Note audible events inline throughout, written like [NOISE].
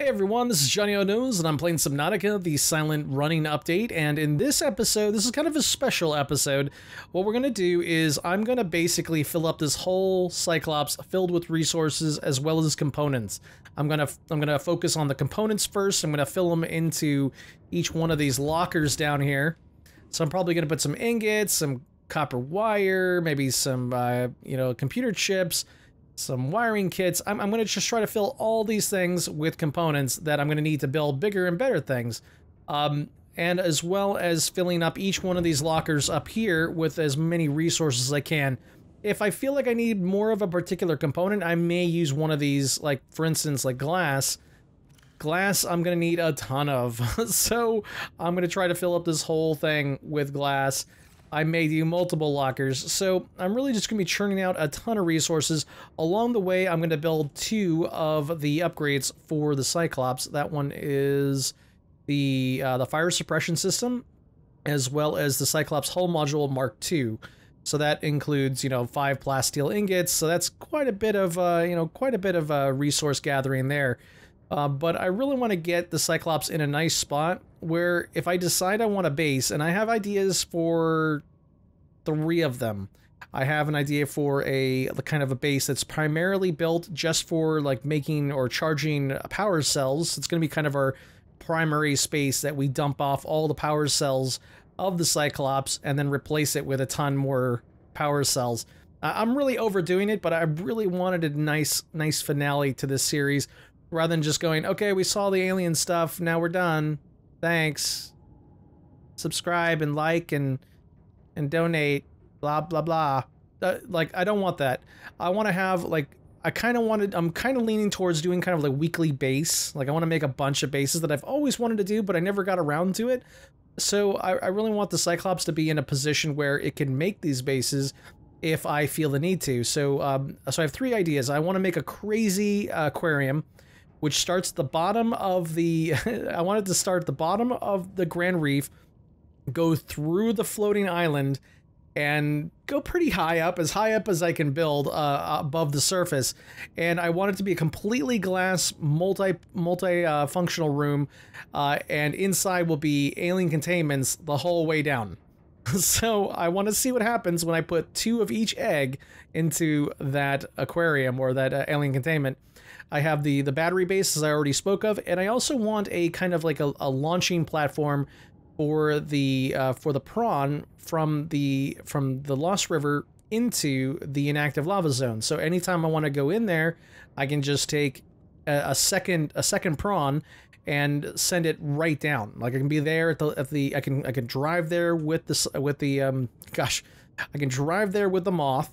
Hey everyone, this is Johnny O and I'm playing Subnautica, the silent running update. And in this episode, this is kind of a special episode. What we're gonna do is I'm gonna basically fill up this whole Cyclops filled with resources as well as components. I'm gonna I'm gonna focus on the components first. I'm gonna fill them into each one of these lockers down here. So I'm probably gonna put some ingots, some copper wire, maybe some uh, you know computer chips some wiring kits. I'm, I'm going to just try to fill all these things with components that I'm going to need to build bigger and better things. Um, and as well as filling up each one of these lockers up here with as many resources as I can. If I feel like I need more of a particular component, I may use one of these, like, for instance, like glass. Glass, I'm going to need a ton of. [LAUGHS] so I'm going to try to fill up this whole thing with glass. I made you multiple lockers. So I'm really just going to be churning out a ton of resources. Along the way, I'm going to build two of the upgrades for the Cyclops. That one is the uh, the fire suppression system, as well as the Cyclops hull module Mark II. So that includes, you know, five plasteel ingots. So that's quite a bit of, uh, you know, quite a bit of uh, resource gathering there. Uh, but I really want to get the Cyclops in a nice spot where if I decide I want a base, and I have ideas for three of them. I have an idea for a kind of a base that's primarily built just for like making or charging power cells. It's going to be kind of our primary space that we dump off all the power cells of the Cyclops and then replace it with a ton more power cells. I'm really overdoing it, but I really wanted a nice, nice finale to this series rather than just going, okay, we saw the alien stuff, now we're done. Thanks. Subscribe and like and and donate. Blah blah blah. Uh, like I don't want that. I want to have like I kind of wanted. I'm kind of leaning towards doing kind of like weekly base. Like I want to make a bunch of bases that I've always wanted to do, but I never got around to it. So I, I really want the Cyclops to be in a position where it can make these bases if I feel the need to. So um, so I have three ideas. I want to make a crazy uh, aquarium which starts the bottom of the [LAUGHS] I wanted to start the bottom of the Grand Reef, go through the floating island and go pretty high up, as high up as I can build uh, above the surface. And I want it to be a completely glass, multi multi uh, functional room, uh, and inside will be alien containments the whole way down. [LAUGHS] so I want to see what happens when I put two of each egg into that aquarium or that uh, alien containment. I have the the battery base as I already spoke of, and I also want a kind of like a, a launching platform for the uh, for the prawn from the from the Lost River into the inactive lava zone. So anytime I want to go in there, I can just take a, a second a second prawn and send it right down. Like I can be there at the at the I can I can drive there with the with the um gosh, I can drive there with the moth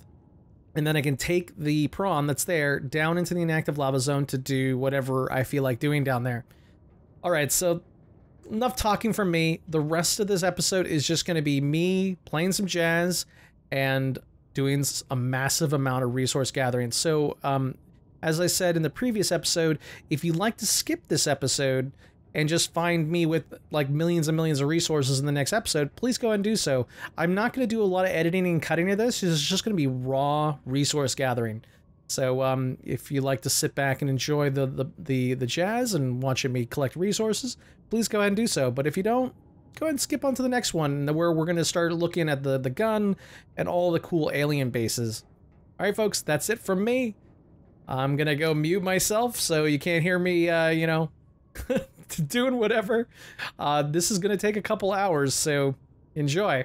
and then I can take the prawn that's there down into the inactive lava zone to do whatever I feel like doing down there. All right, so enough talking from me. The rest of this episode is just going to be me playing some jazz and doing a massive amount of resource gathering. So, um, as I said in the previous episode, if you'd like to skip this episode and just find me with like millions and millions of resources in the next episode, please go and do so. I'm not going to do a lot of editing and cutting of this. It's just going to be raw resource gathering. So um, if you like to sit back and enjoy the, the, the, the jazz and watching me collect resources, please go ahead and do so. But if you don't, go ahead and skip on to the next one where we're going to start looking at the, the gun and all the cool alien bases. All right, folks, that's it from me. I'm going to go mute myself so you can't hear me, uh, you know, [LAUGHS] [LAUGHS] doing whatever. Uh, this is going to take a couple hours, so enjoy.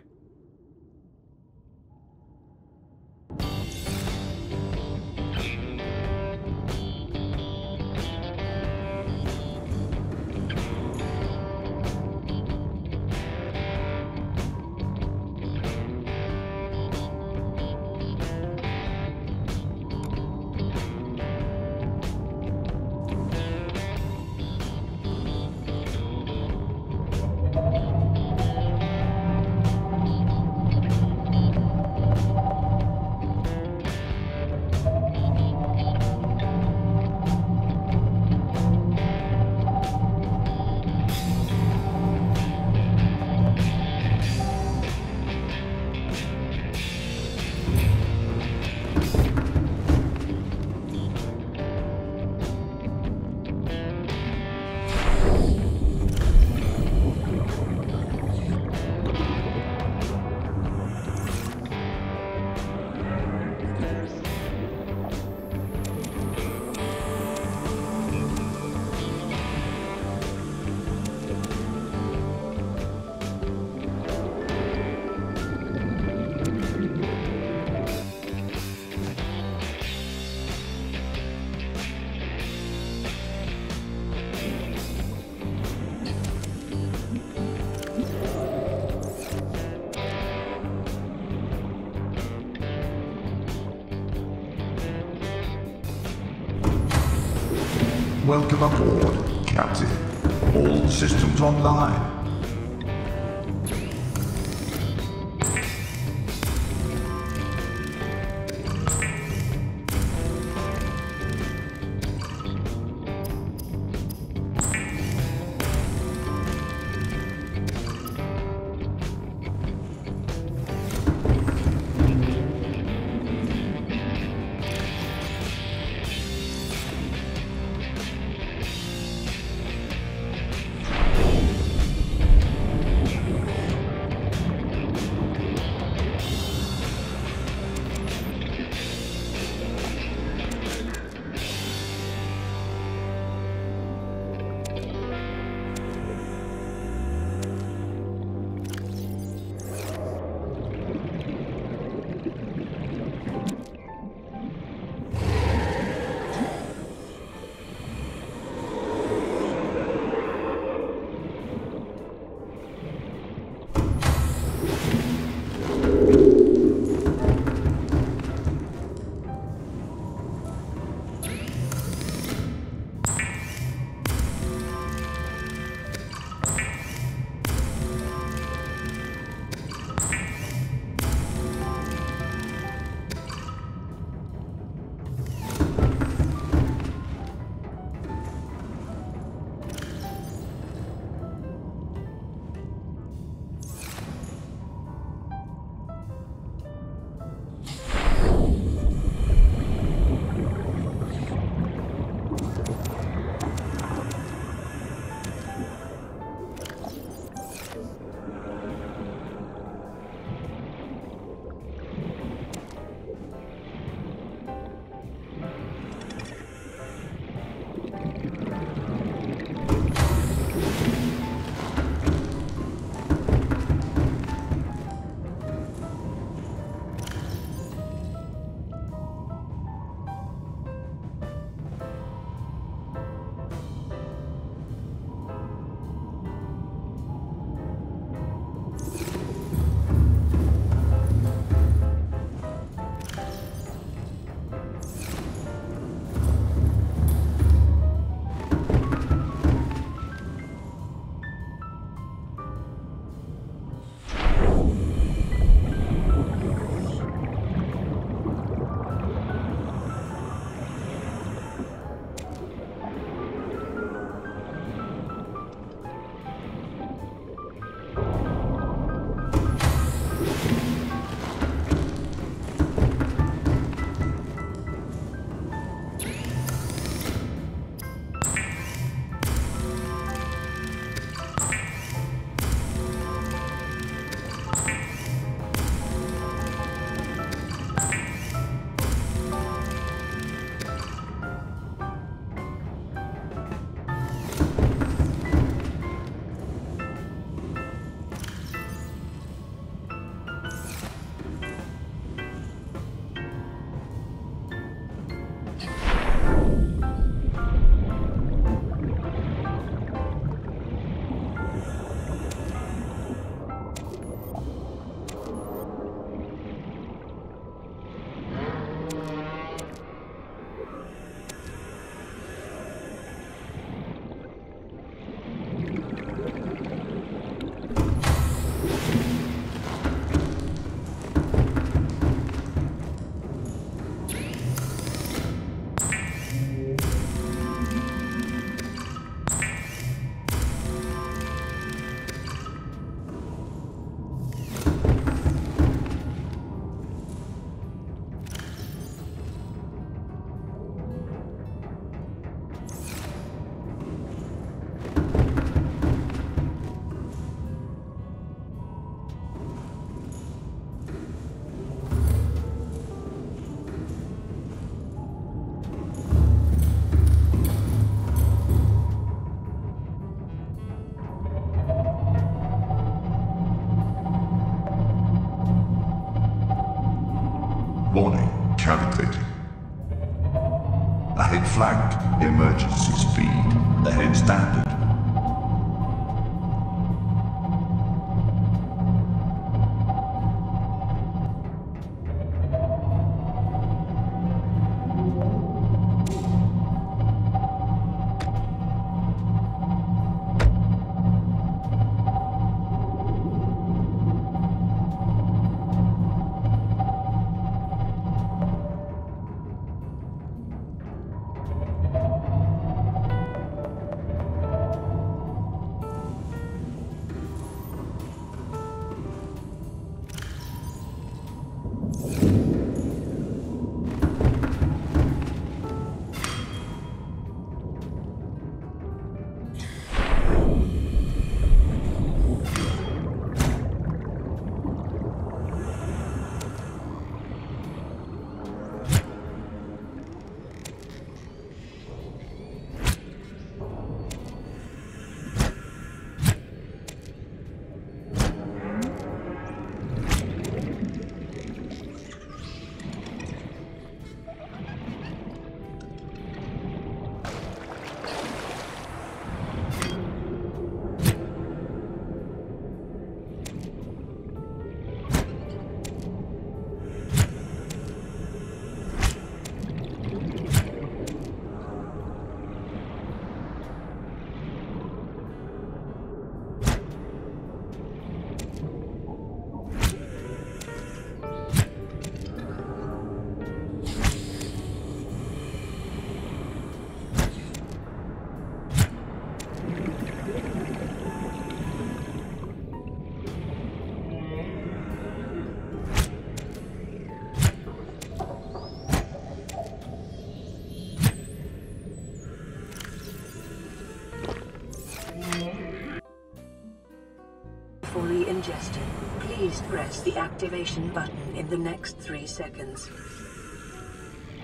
Press the activation button in the next three seconds.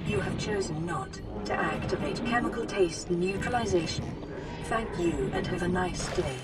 You have chosen not to activate chemical taste neutralization. Thank you and have a nice day.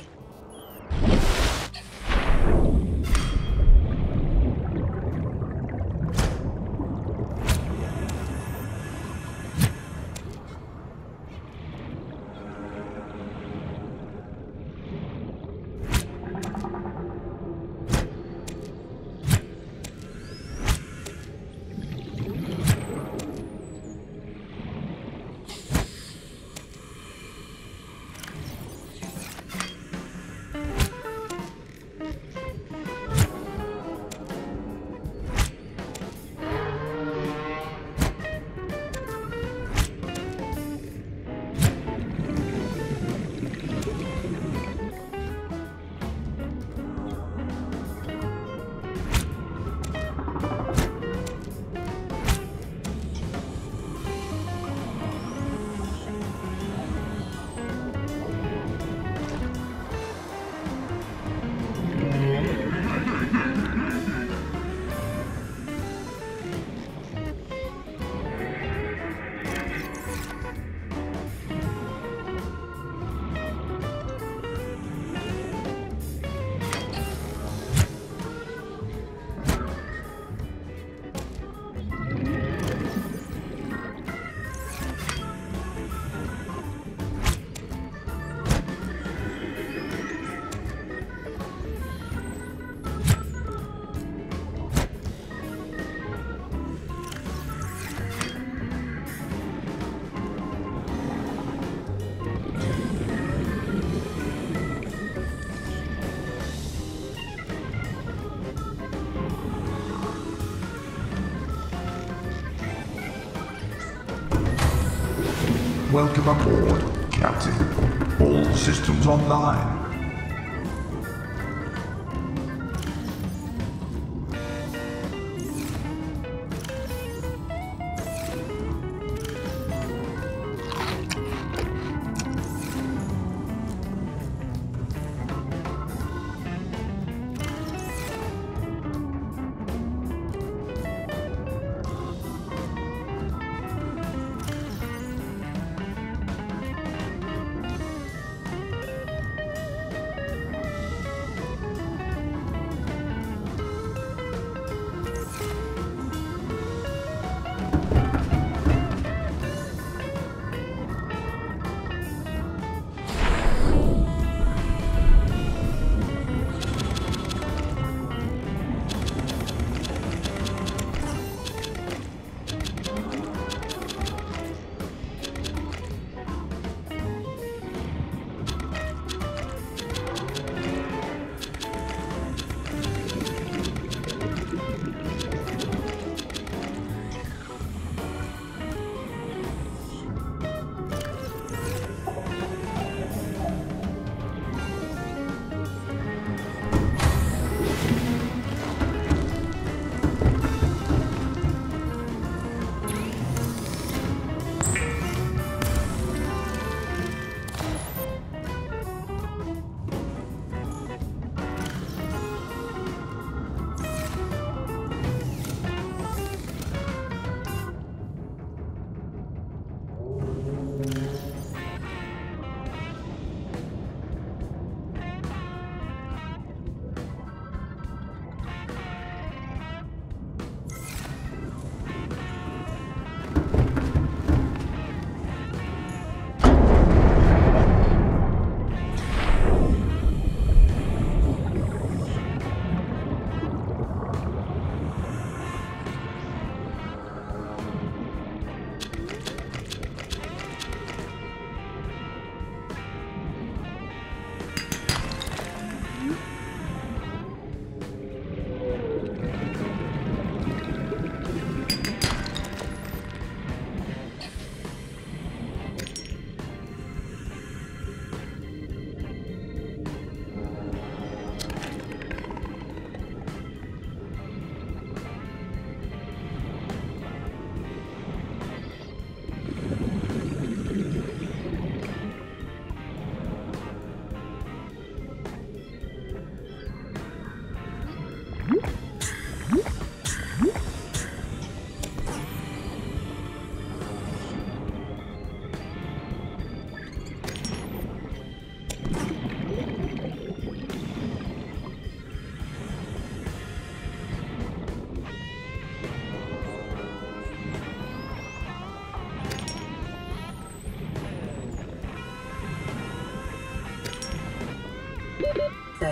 Welcome aboard, Captain. All systems online.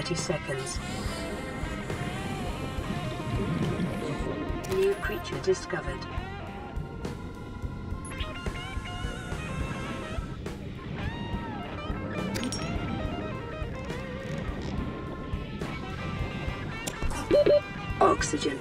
30 seconds. New creature discovered. Oxygen.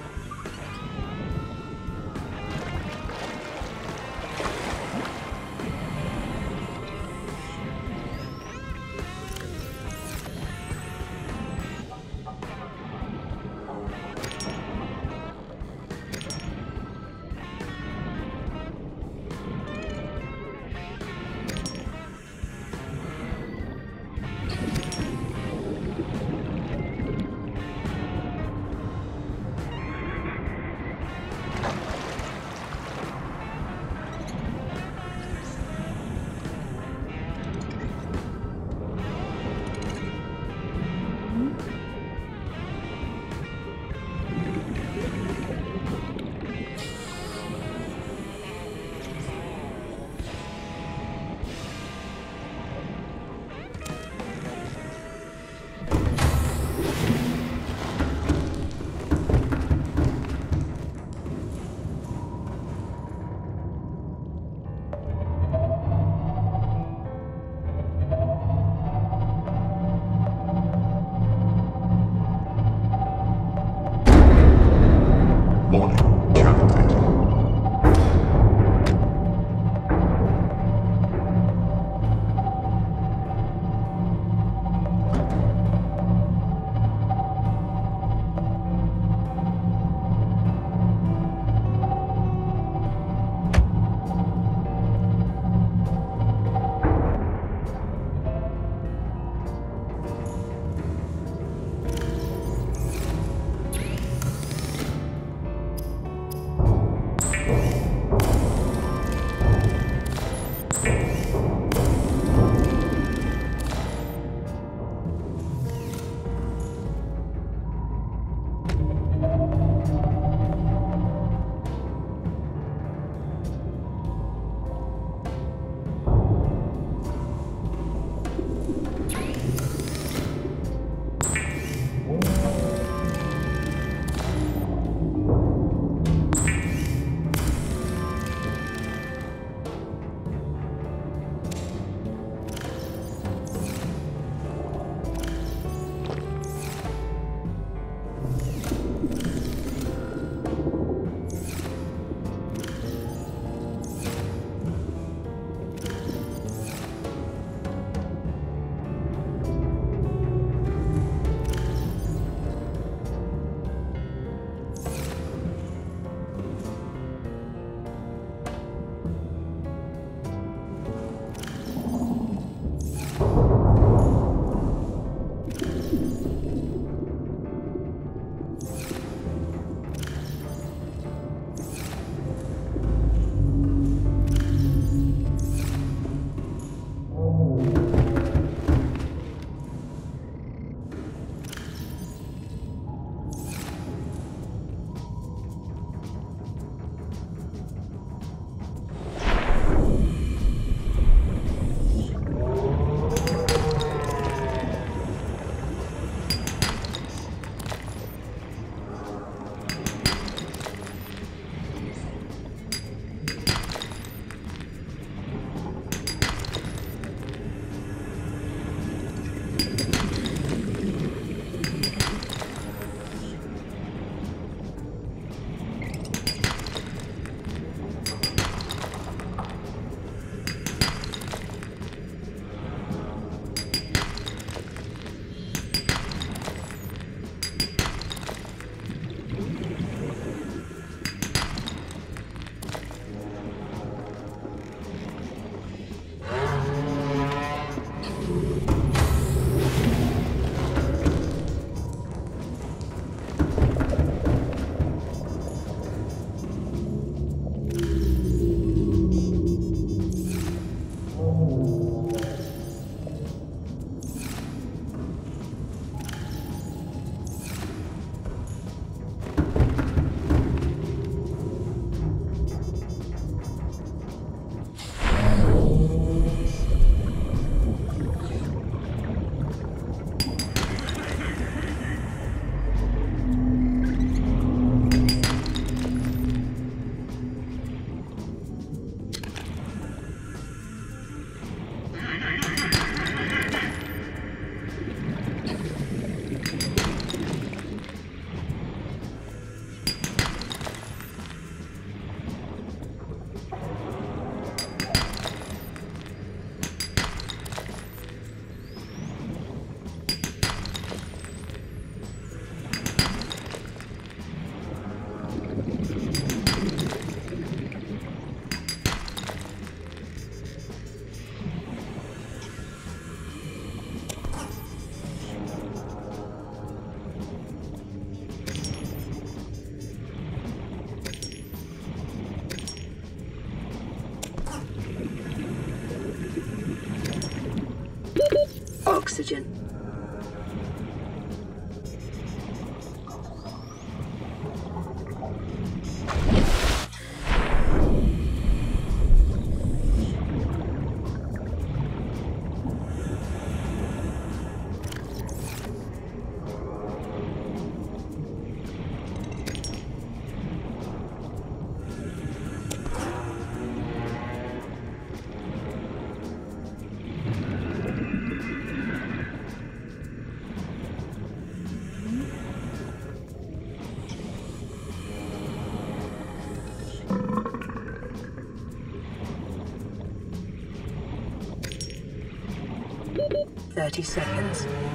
Thirty seconds.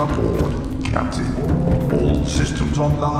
Aboard, Captain. All systems online.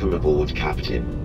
Welcome aboard, Captain.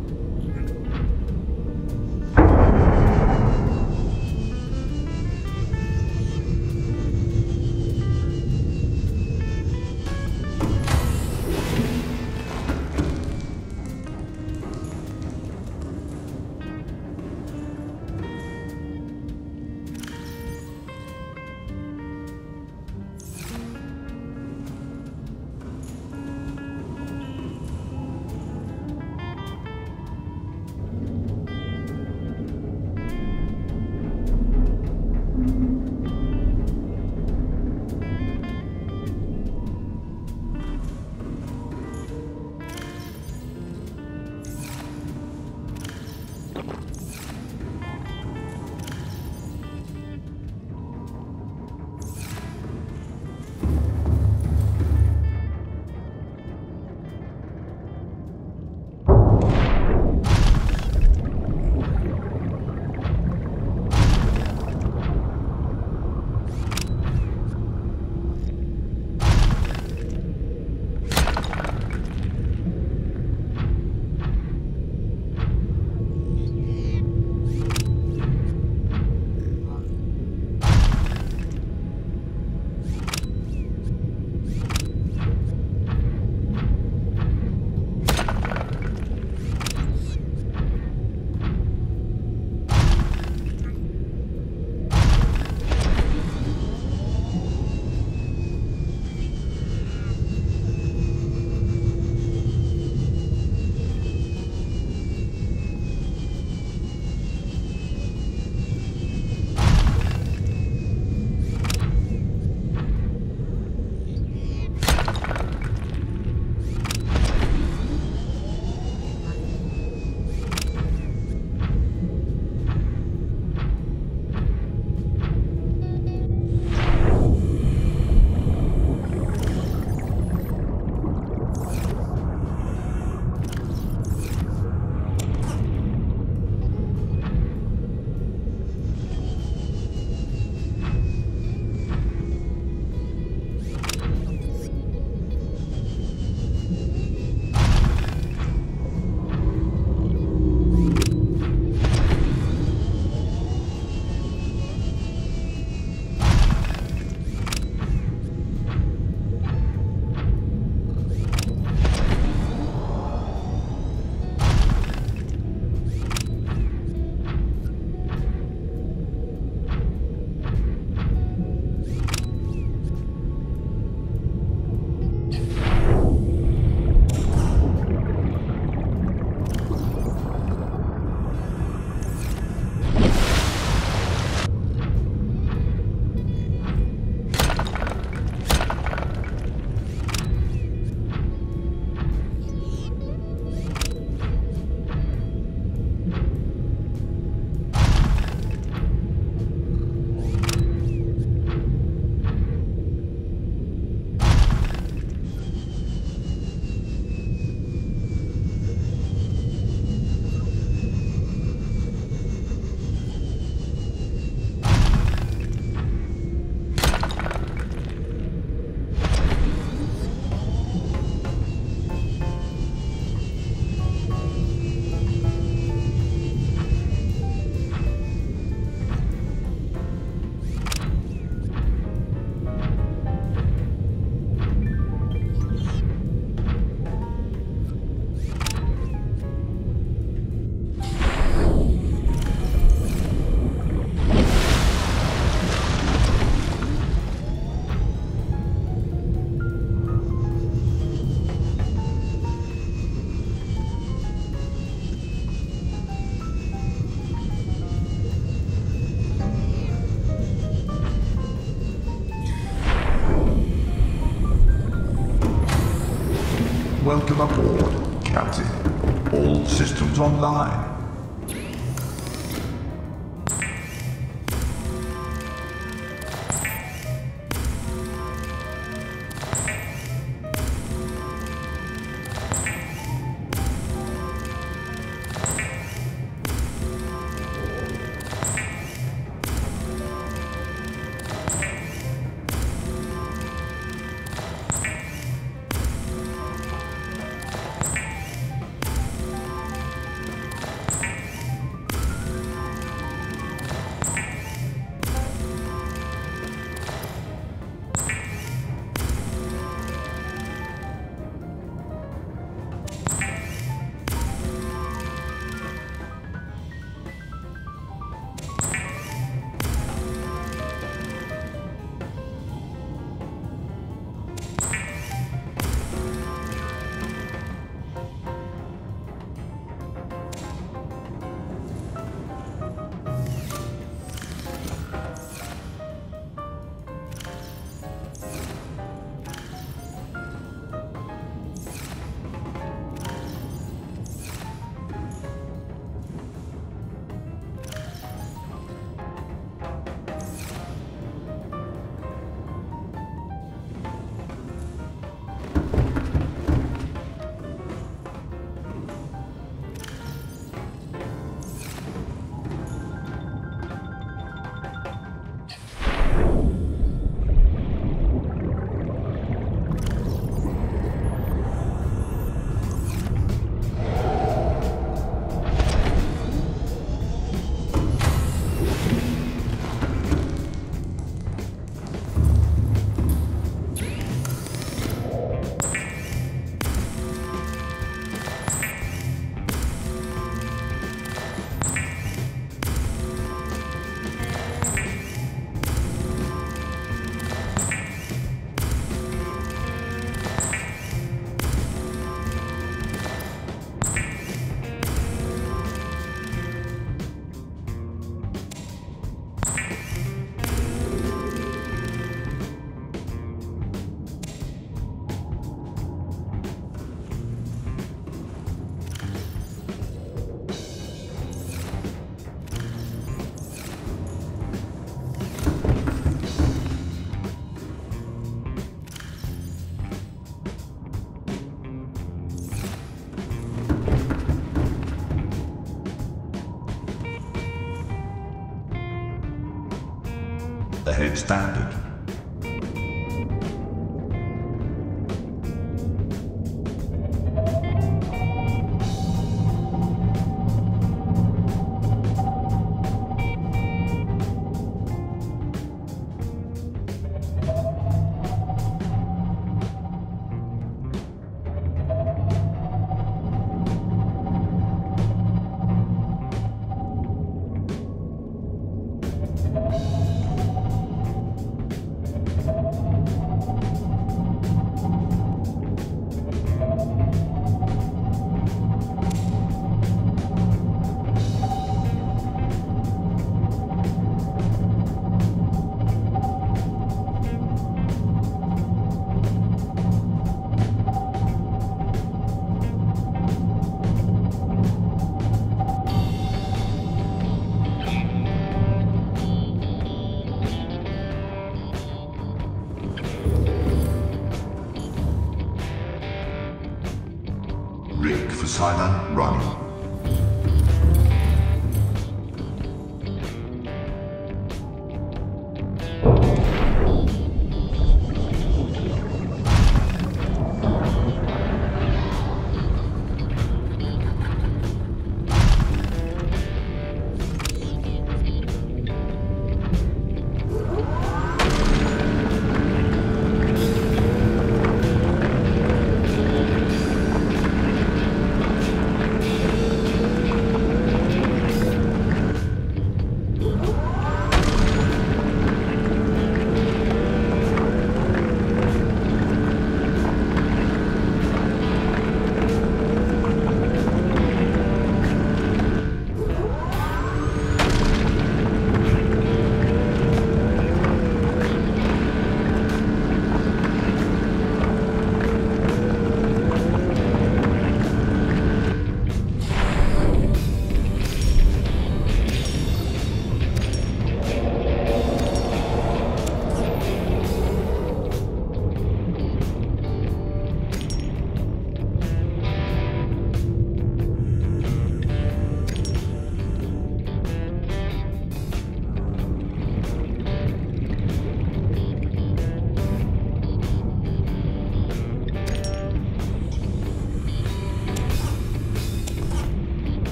Standard.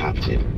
Welcome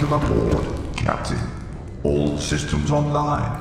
Welcome aboard, Captain. All systems online.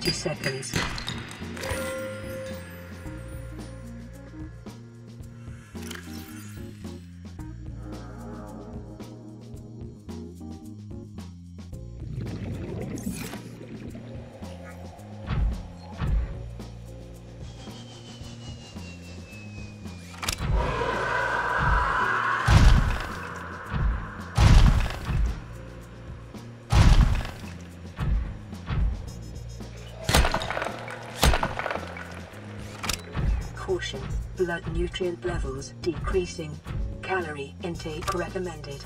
30 seconds. Blood nutrient levels decreasing. Calorie intake recommended.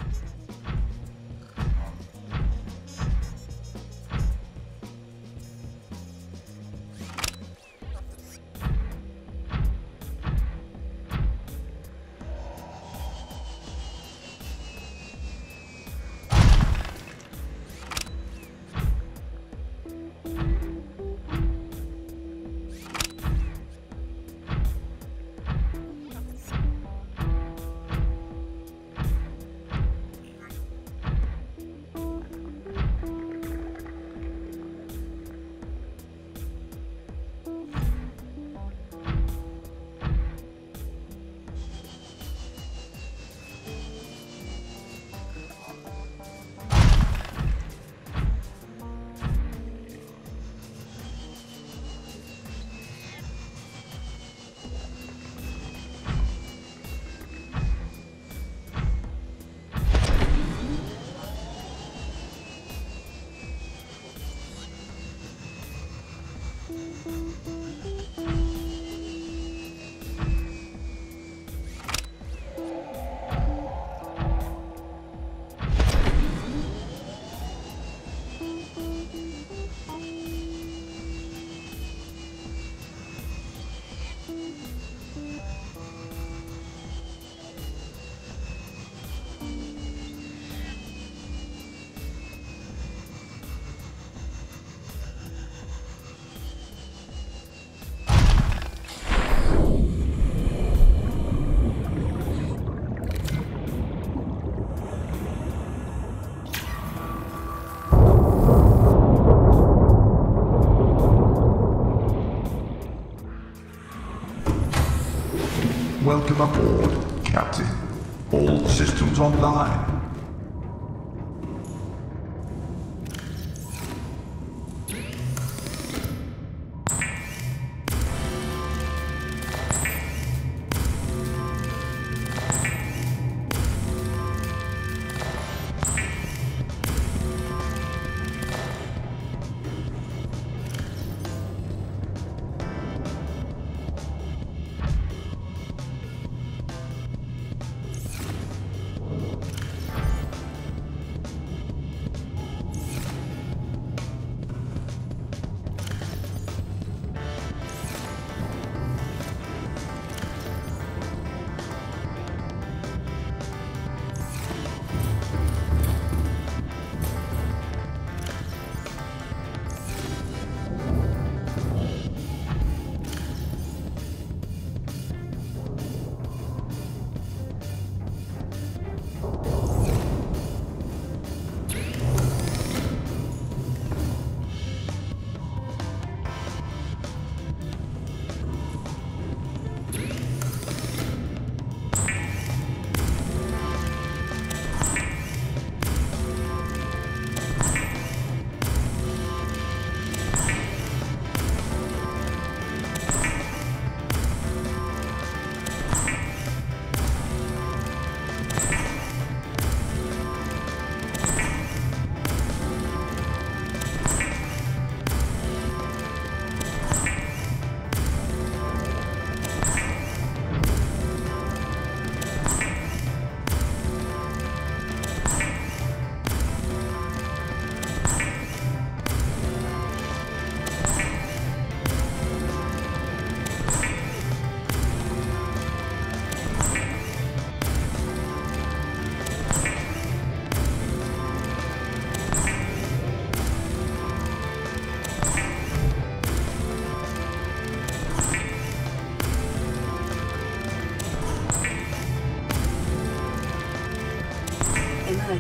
Welcome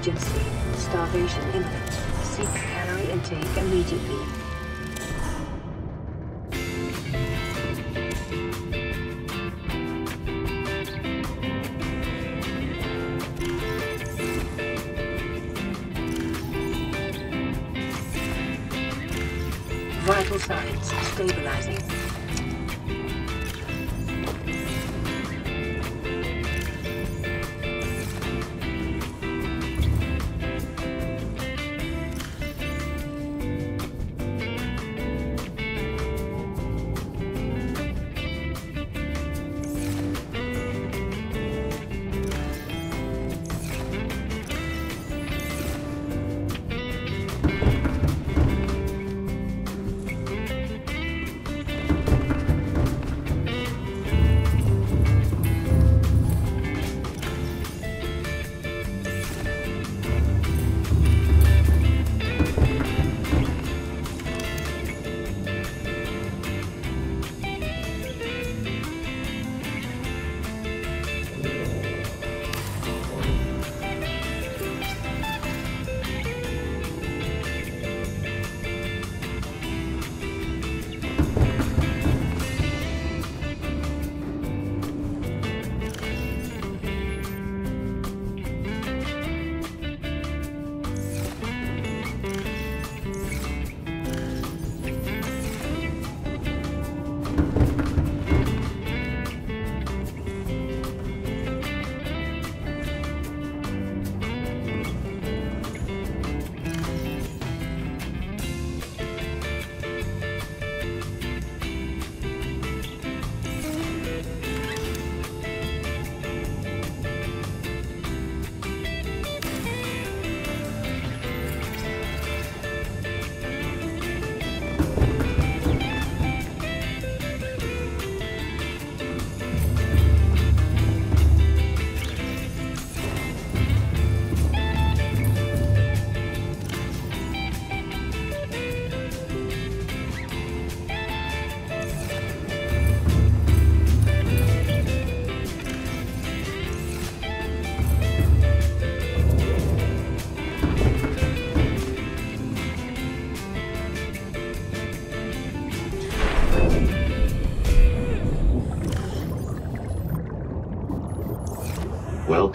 emergency. Starvation imminent. Seek calorie intake immediately. Vital signs stabilizing.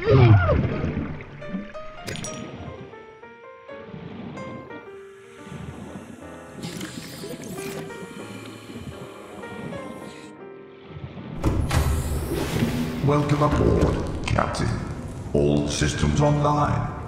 Welcome aboard, Captain. All systems online.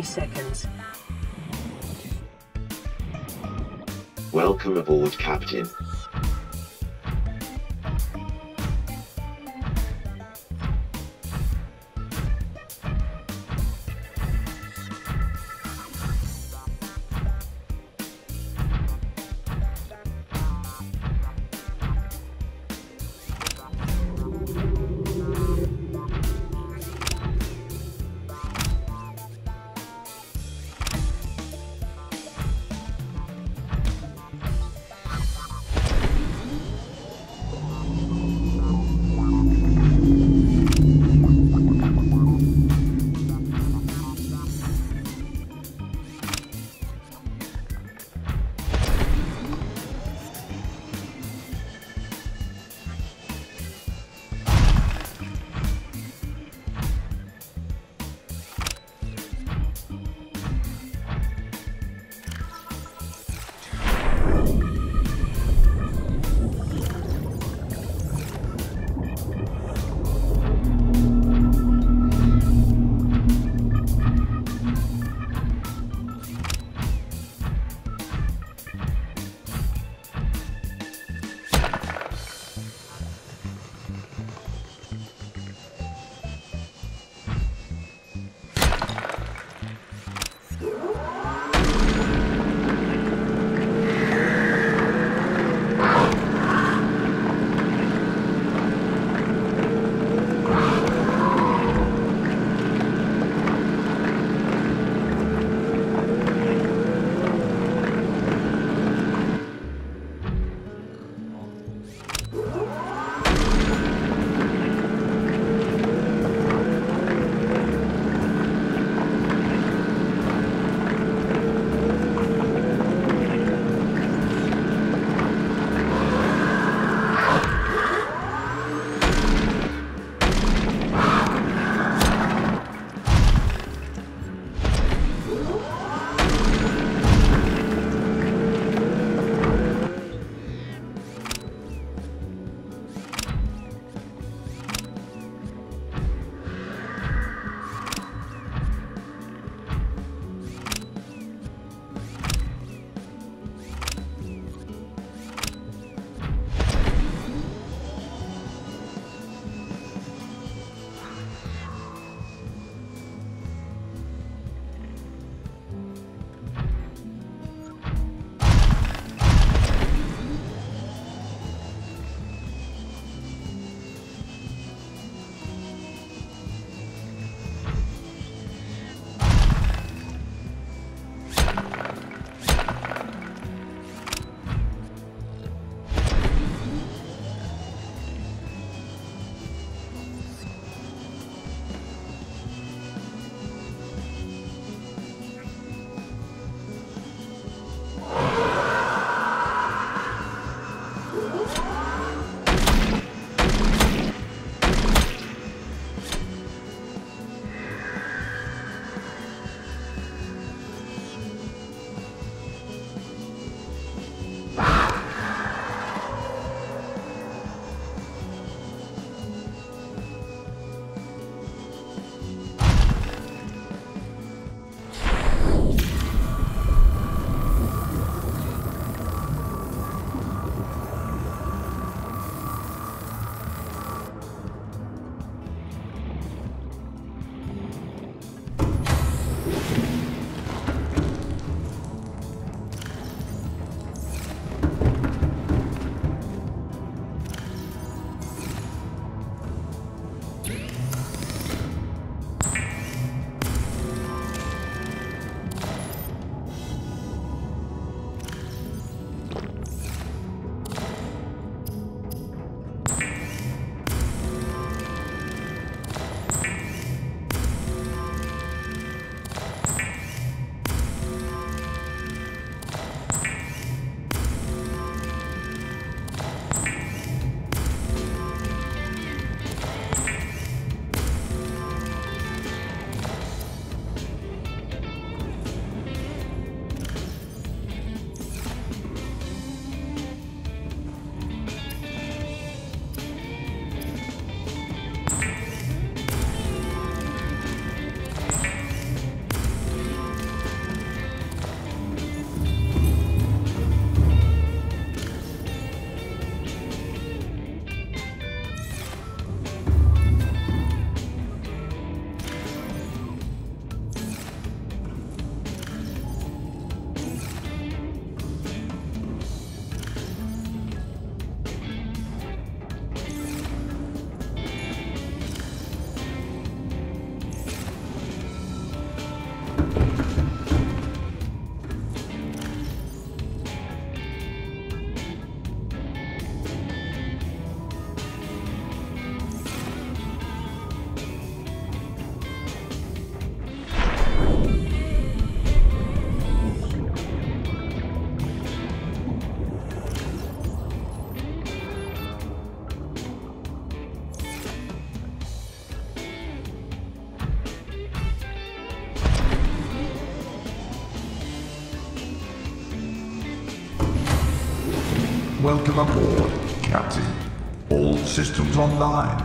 Thirty seconds. Welcome aboard, Captain. Welcome aboard, Captain. All systems online.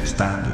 Ahead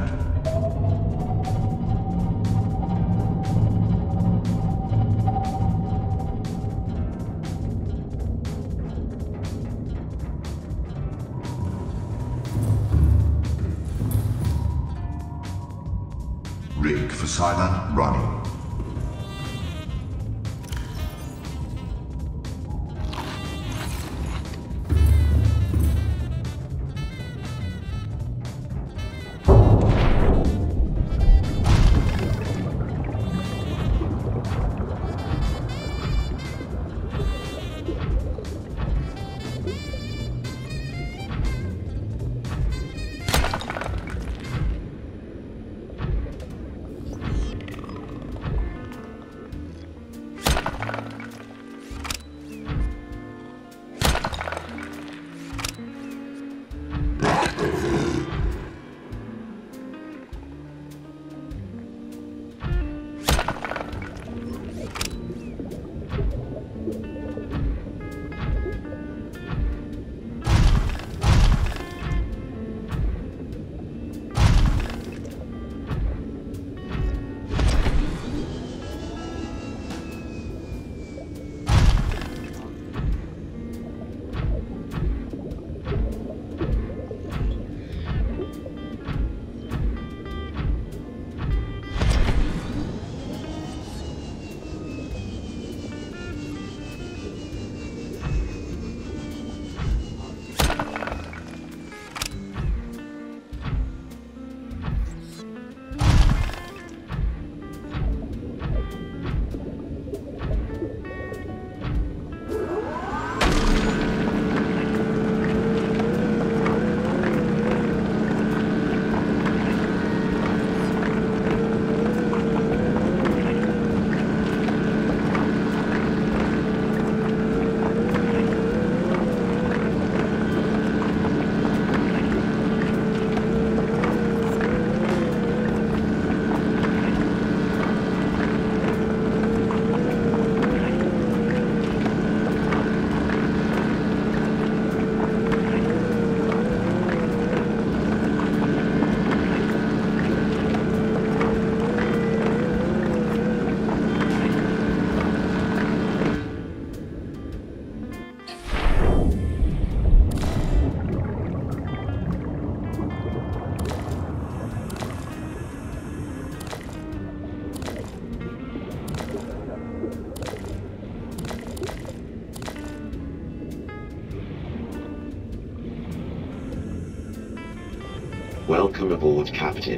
workable with capital.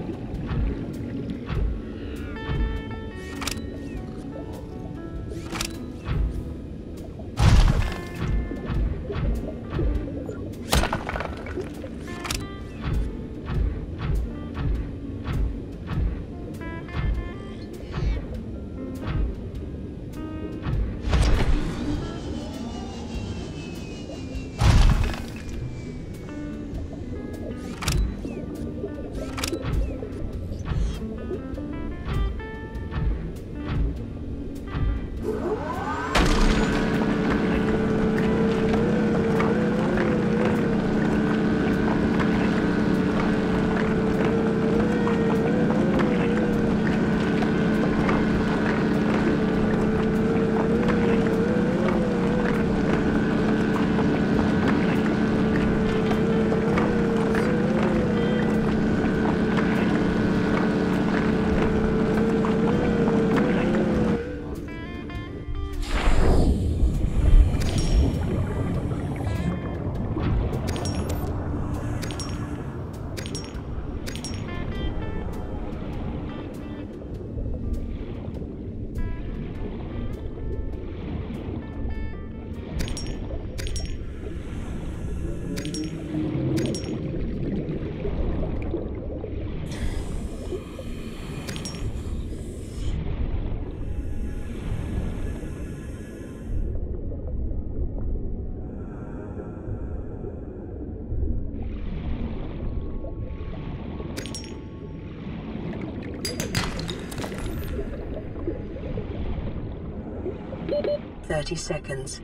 30 seconds.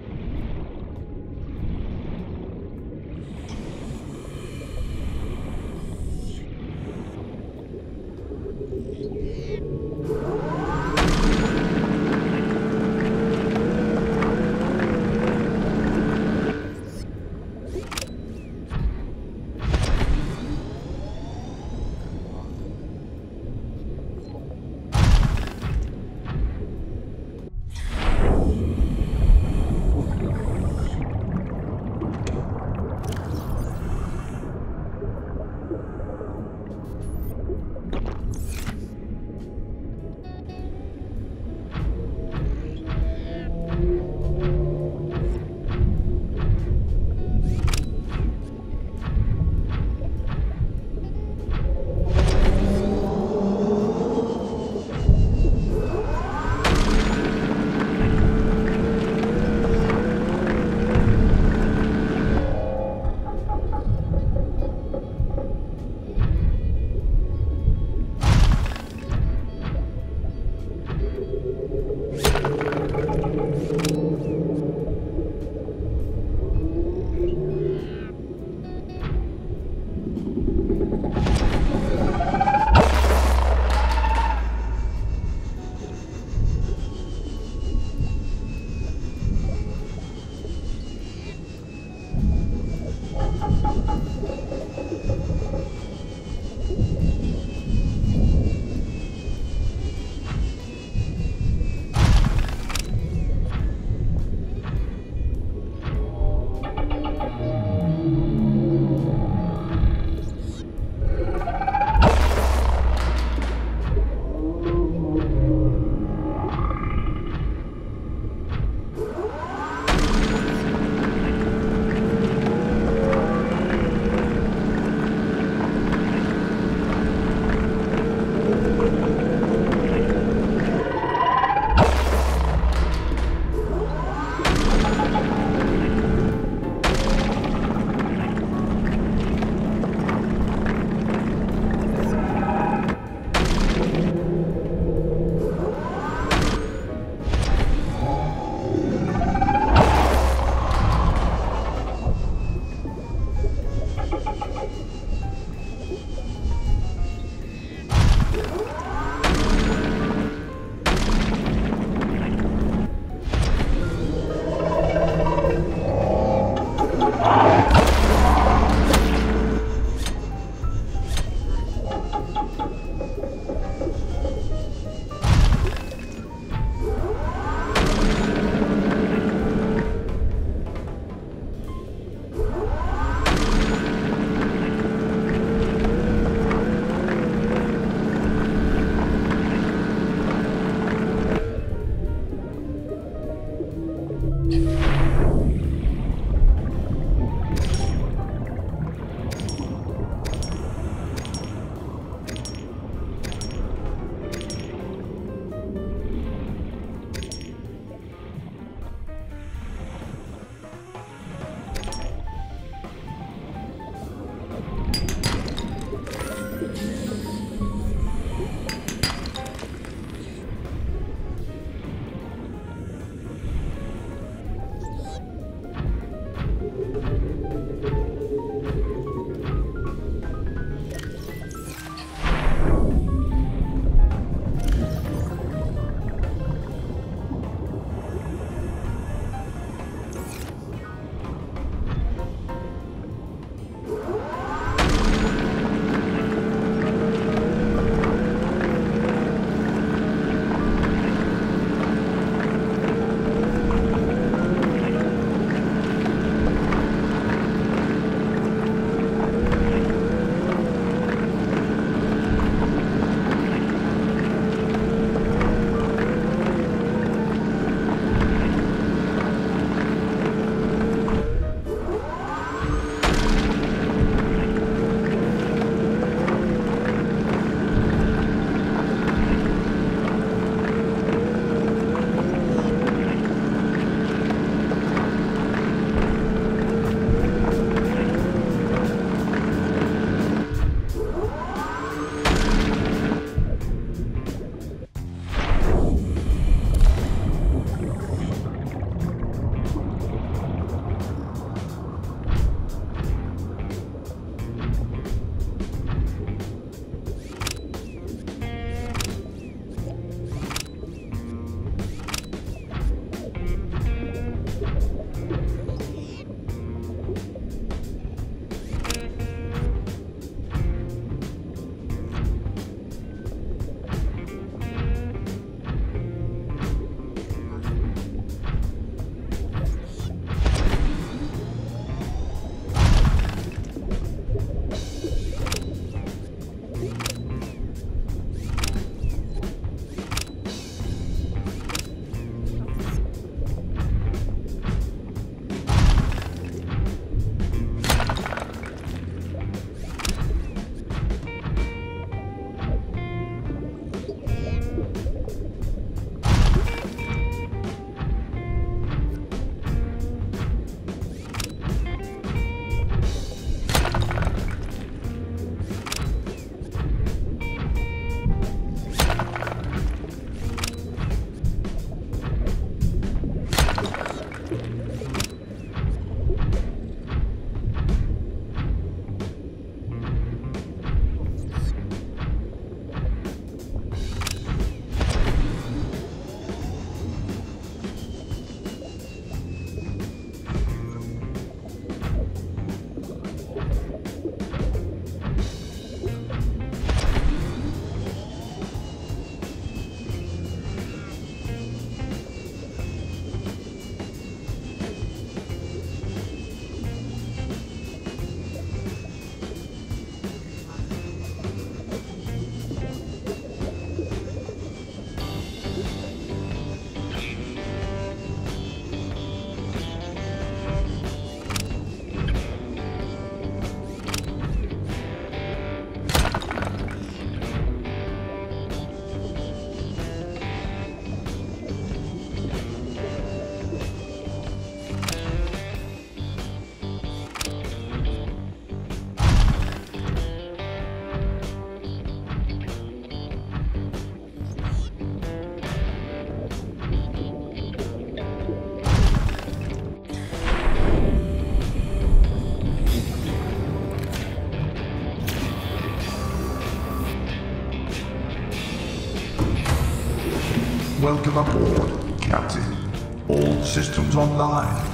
Welcome aboard, Captain. All systems online.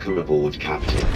Welcome aboard, Captain.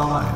Systems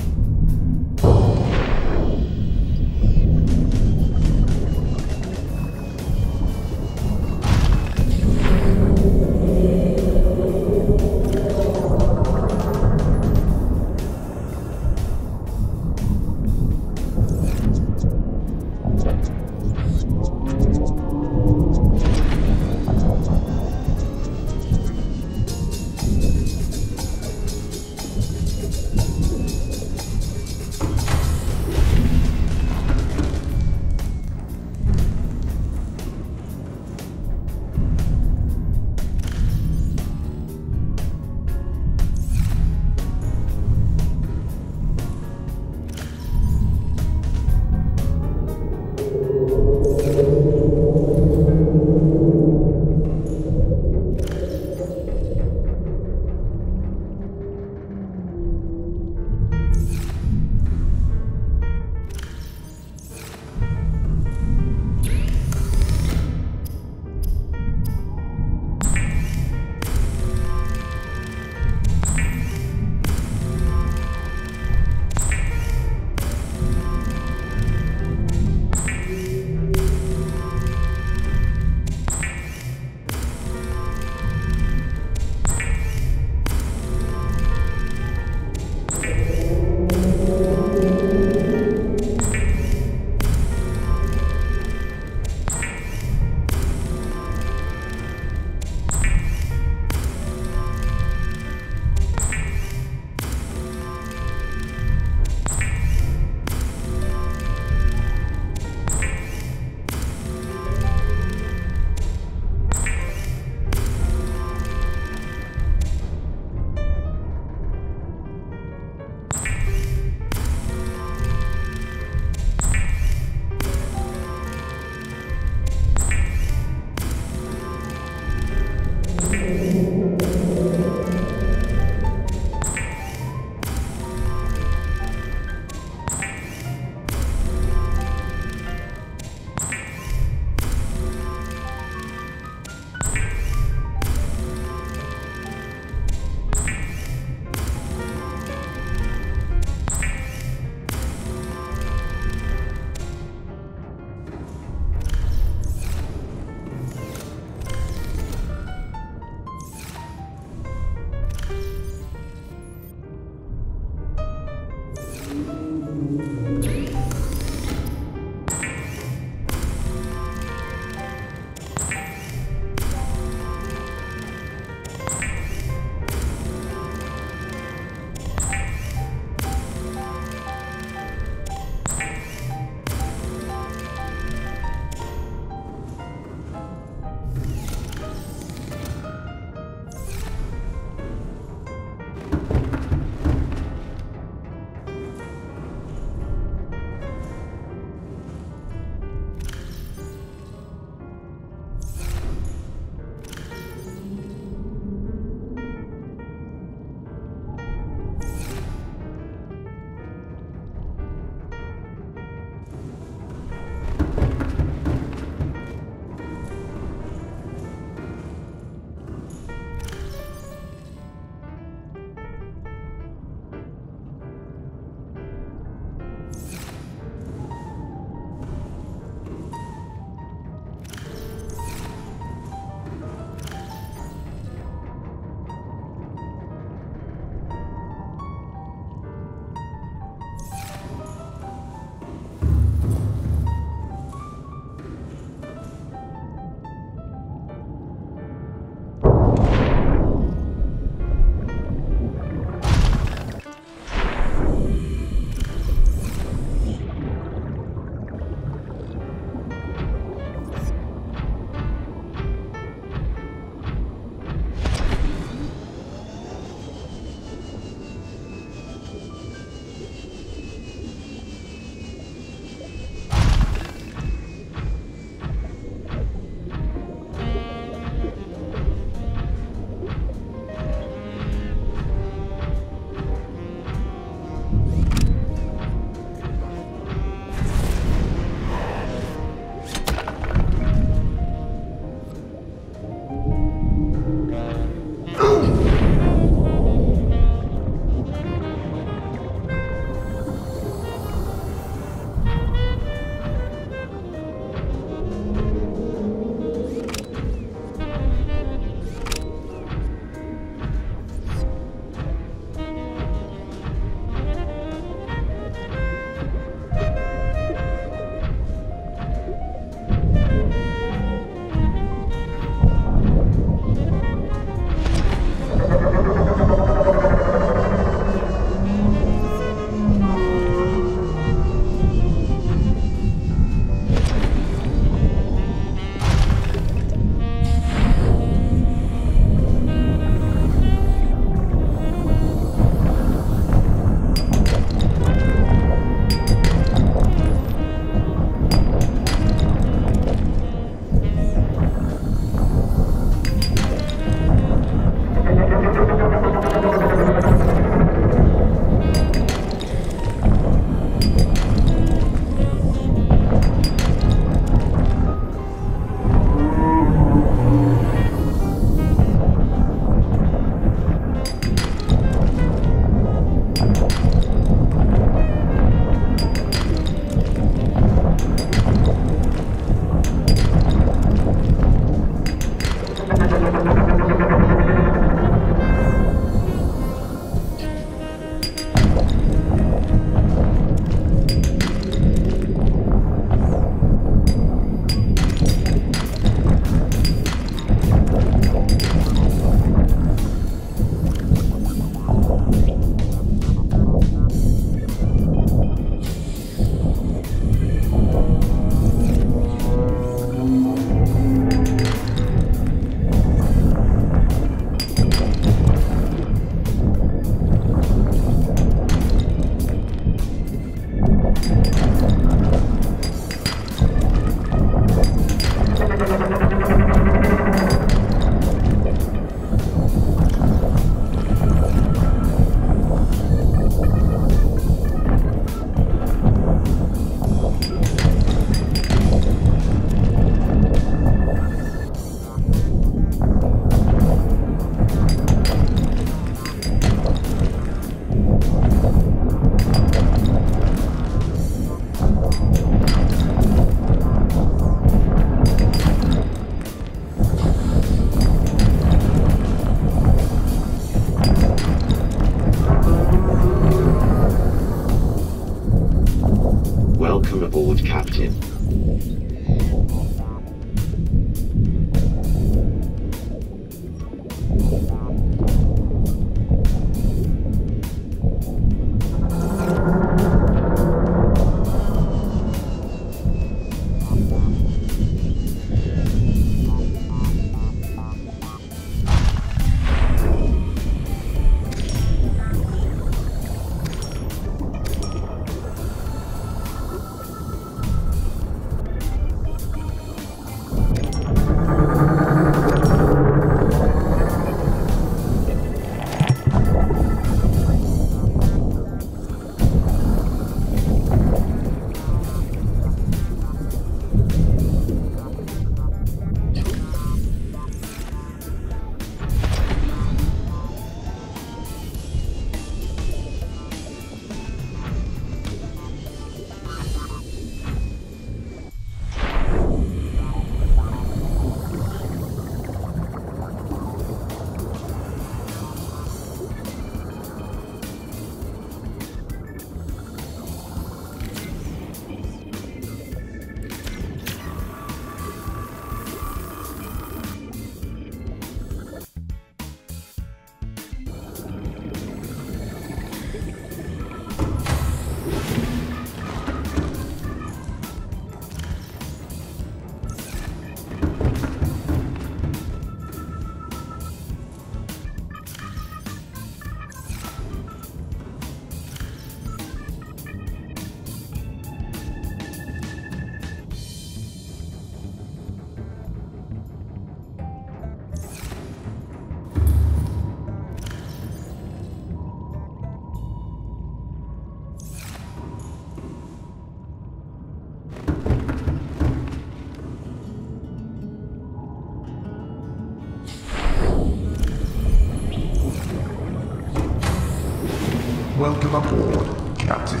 Welcome aboard, Captain.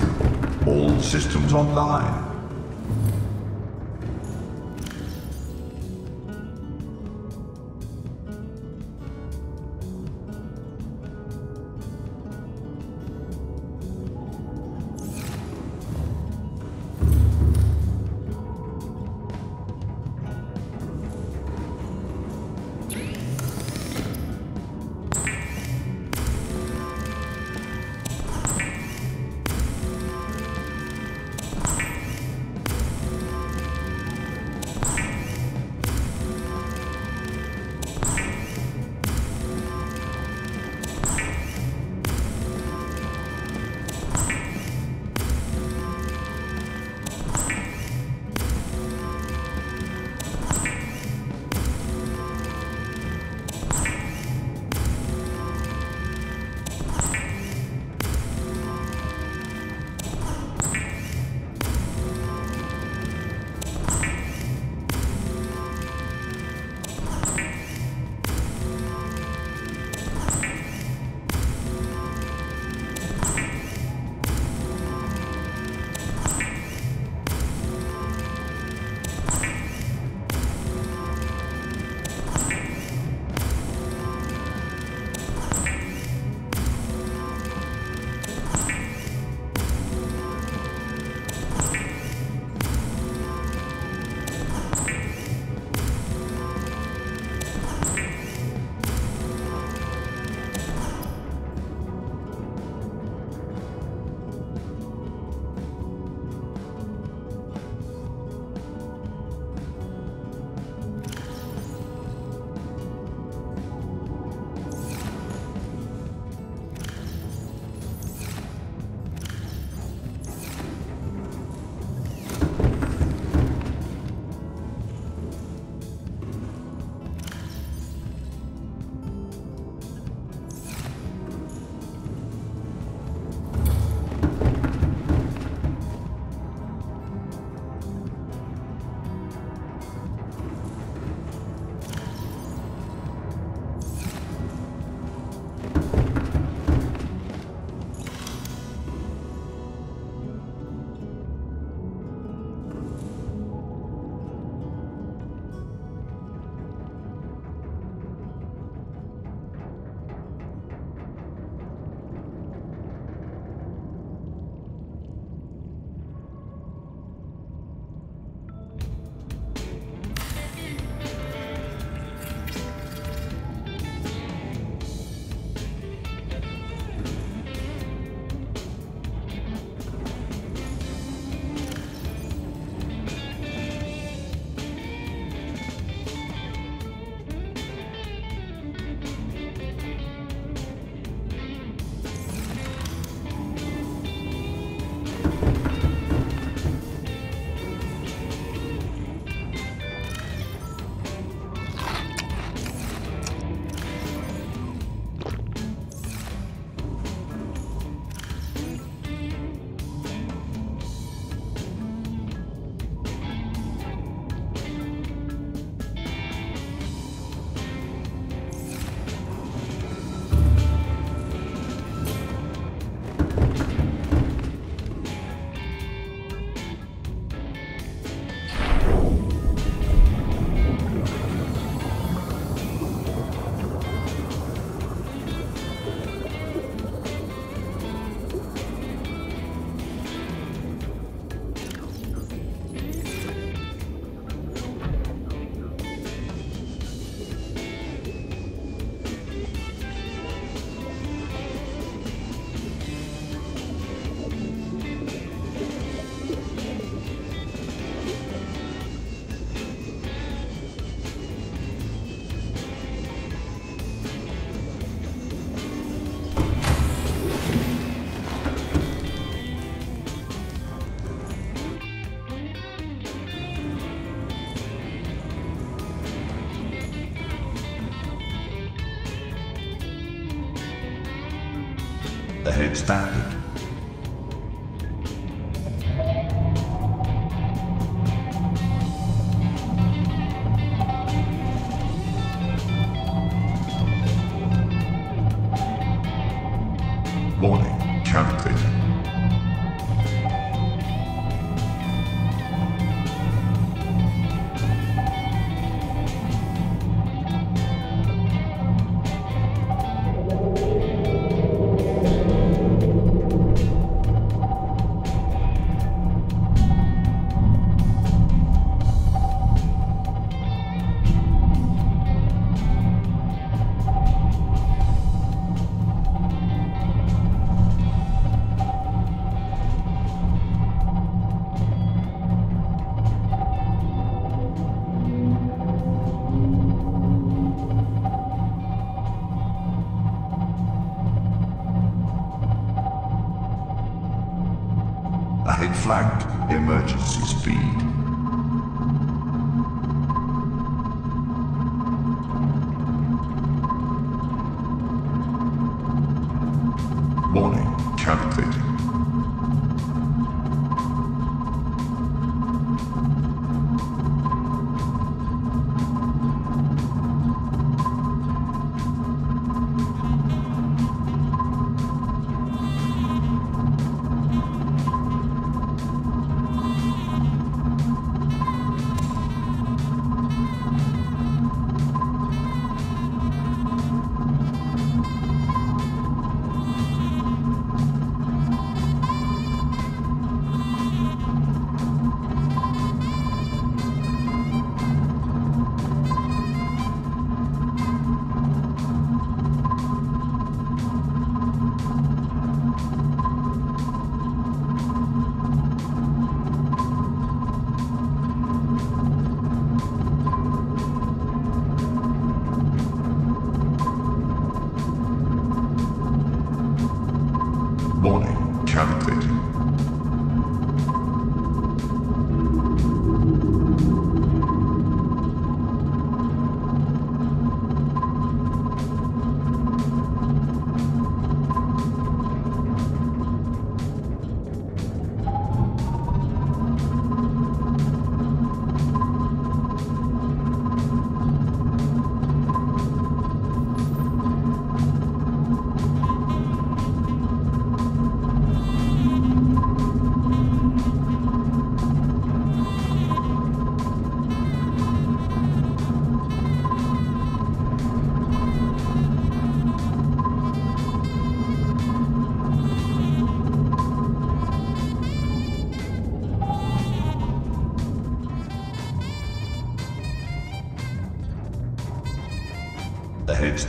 All systems online.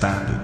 Ahead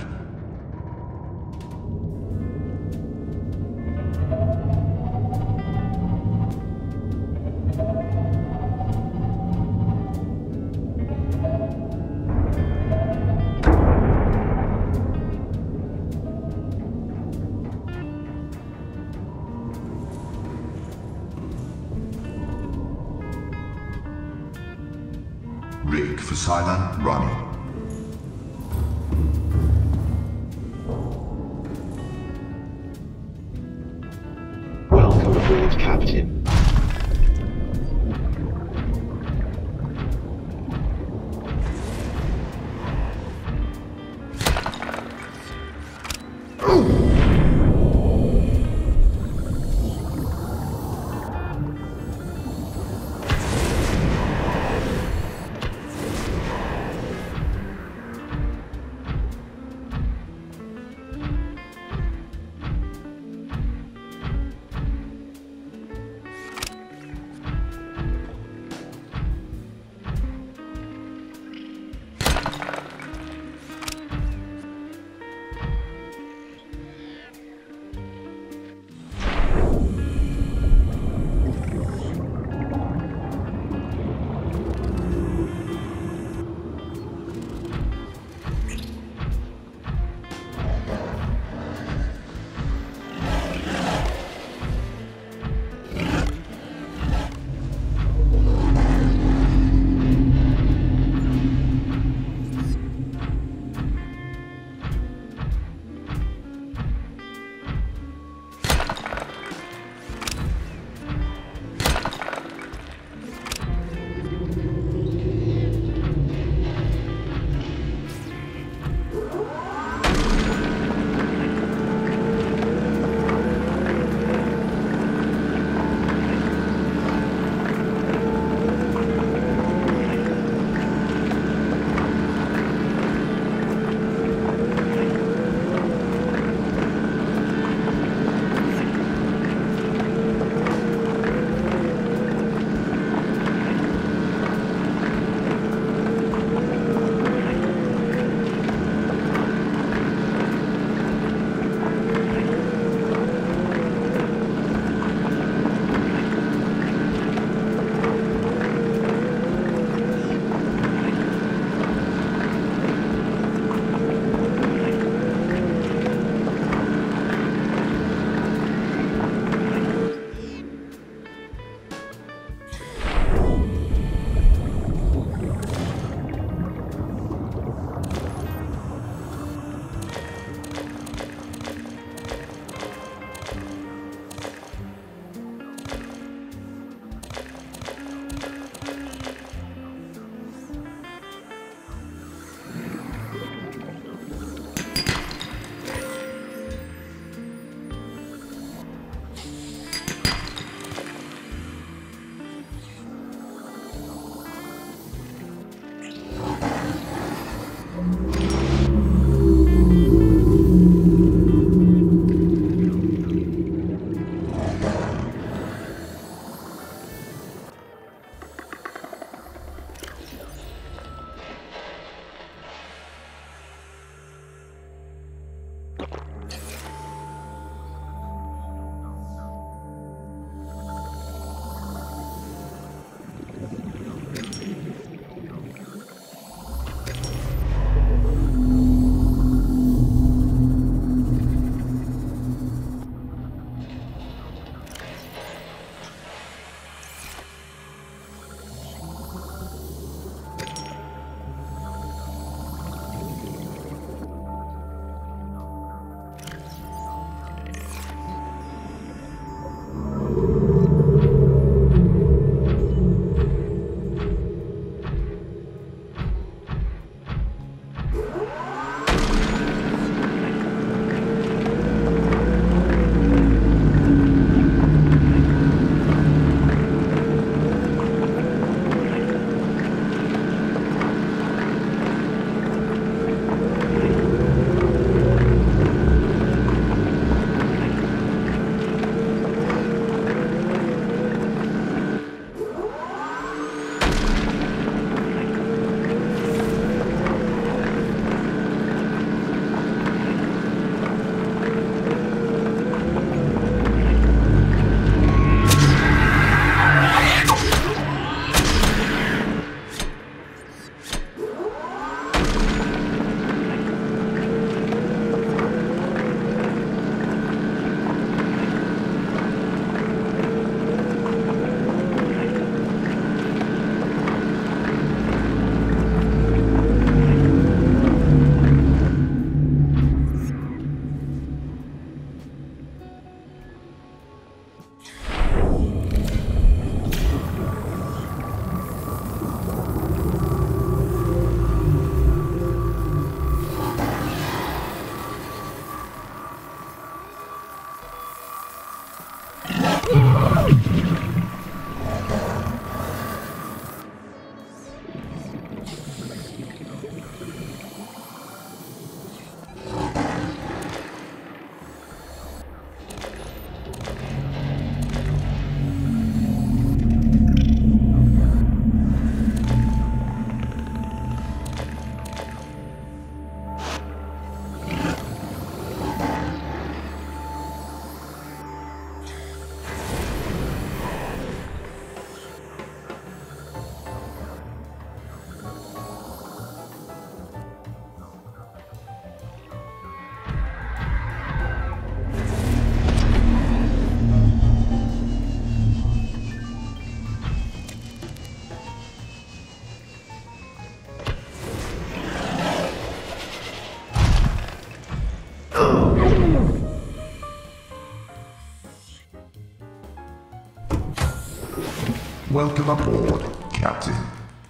Welcome aboard, Captain.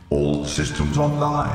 All systems online.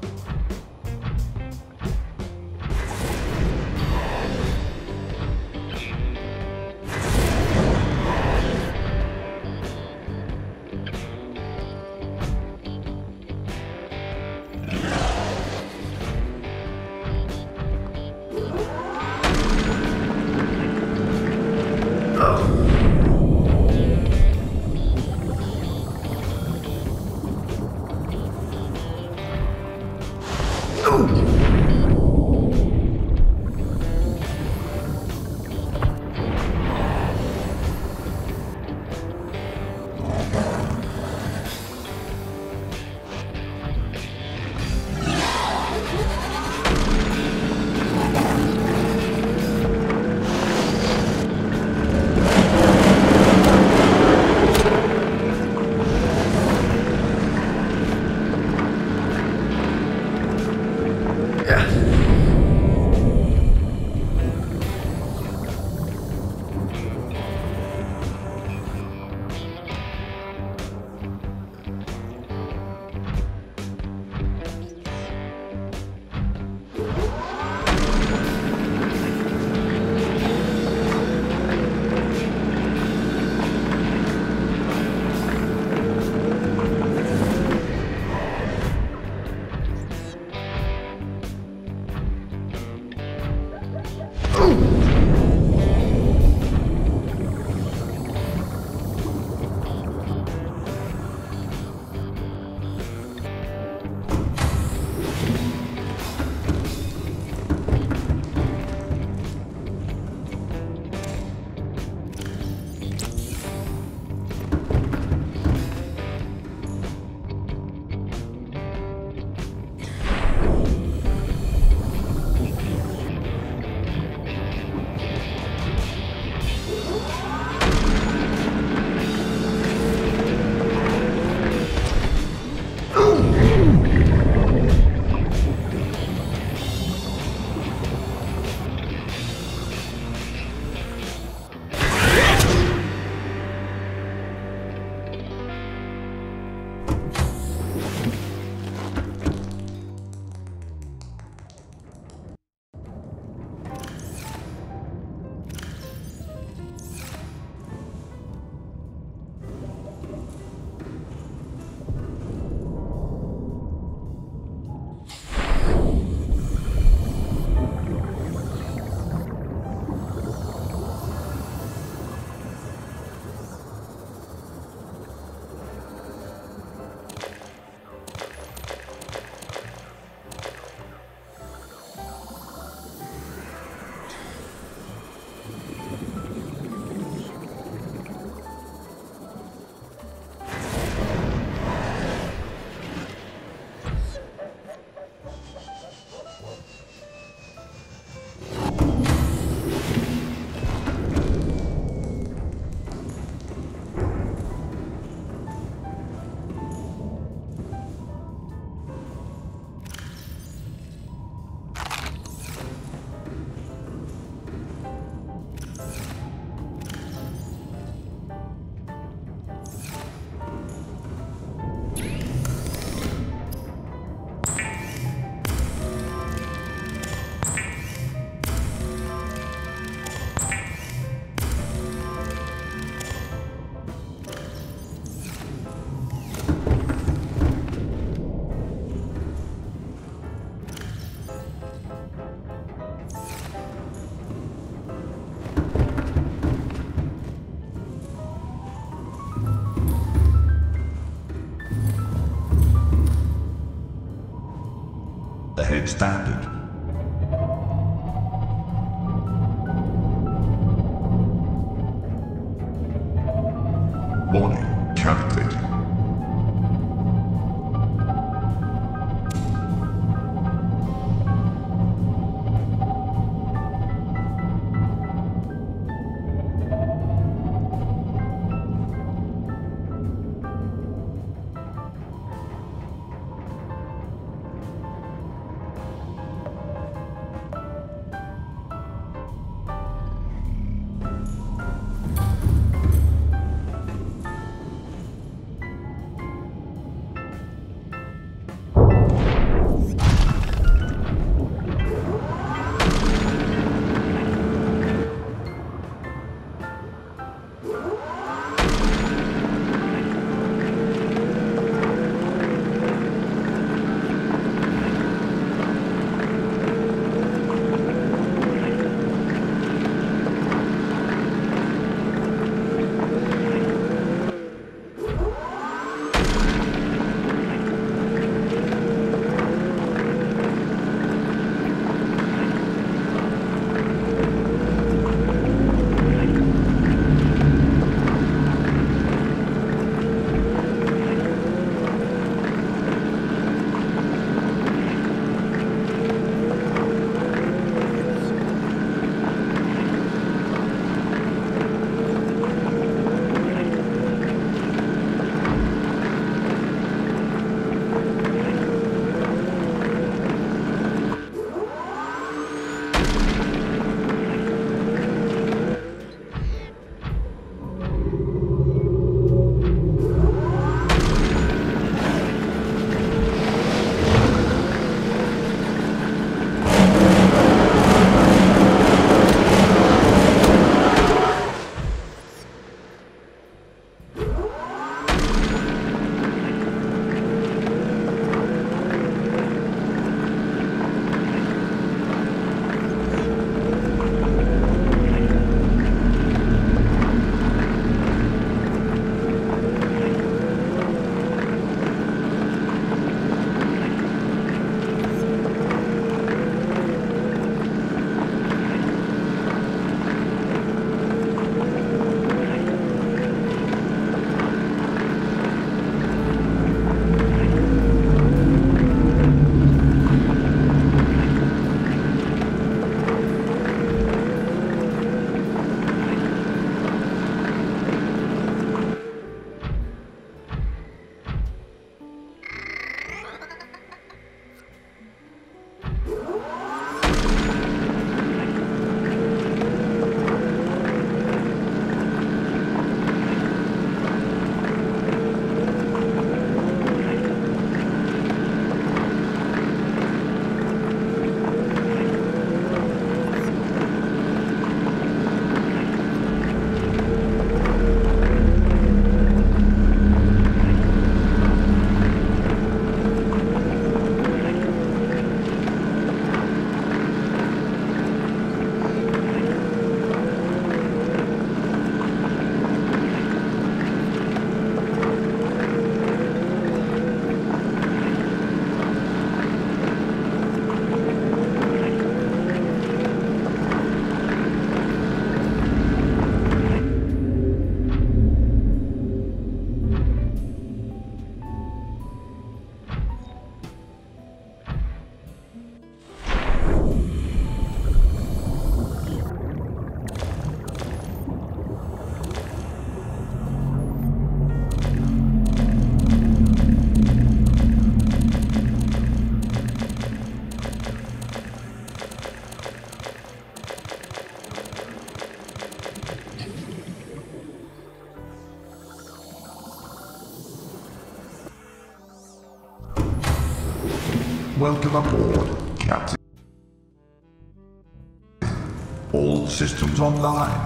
Standard. Welcome aboard, Captain. All systems online.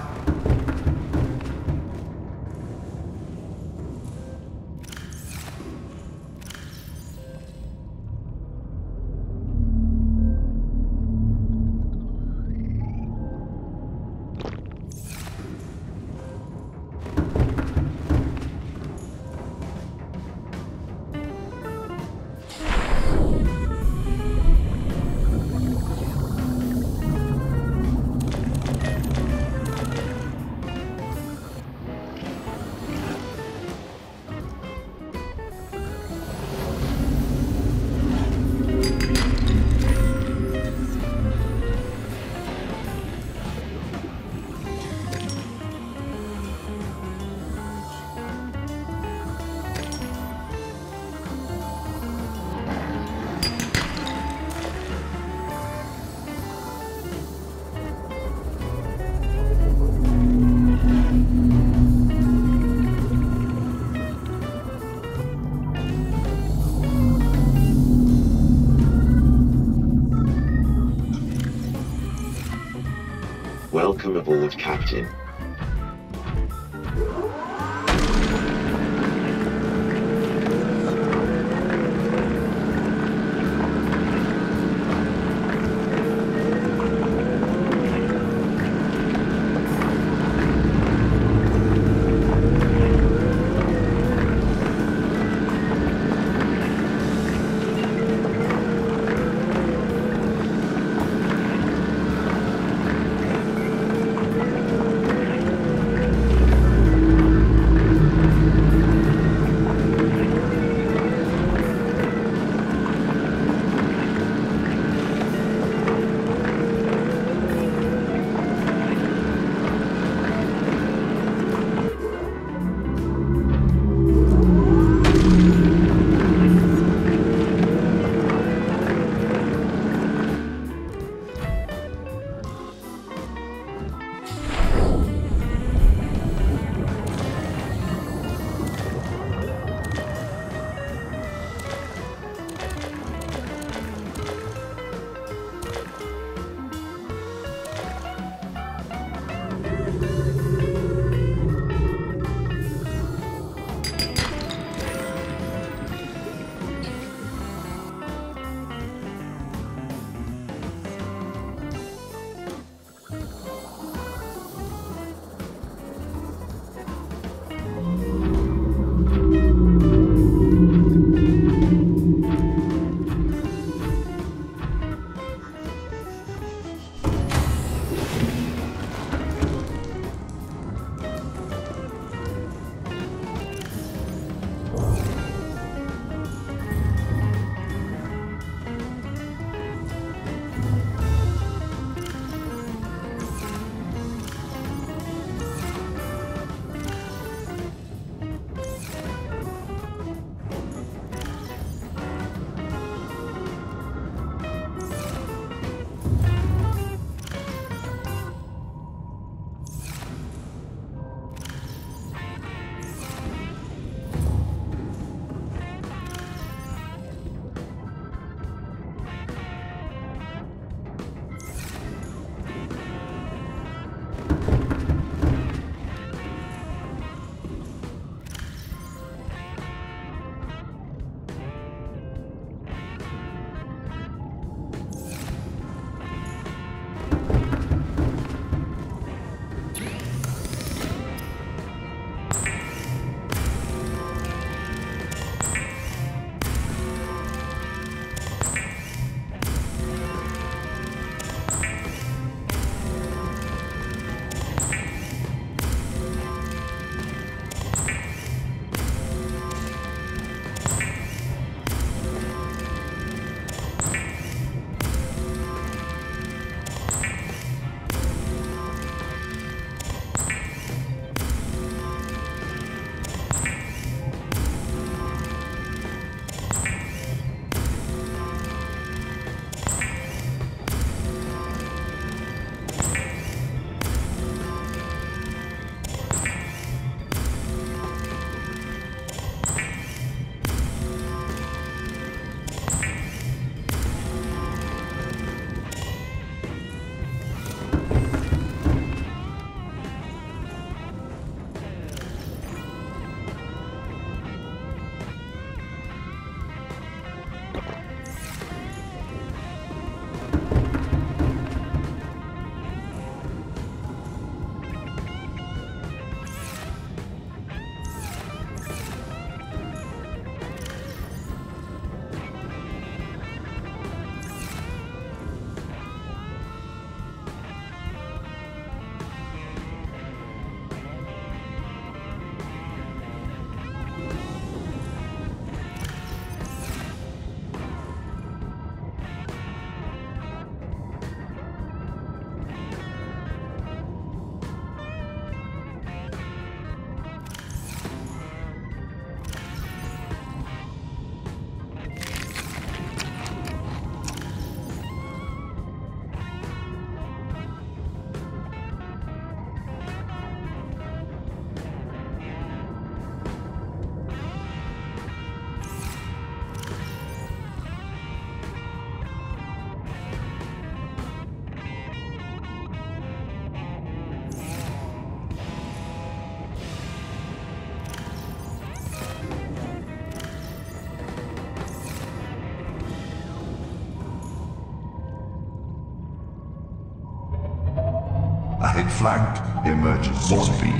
Welcome aboard, Captain. Flank. Emergency. Must be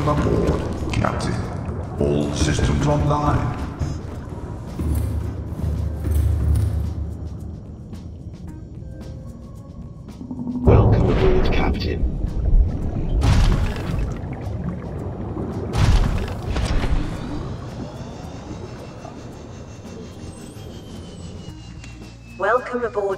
Welcome aboard, Captain. All systems online. Welcome aboard, Captain. Welcome aboard,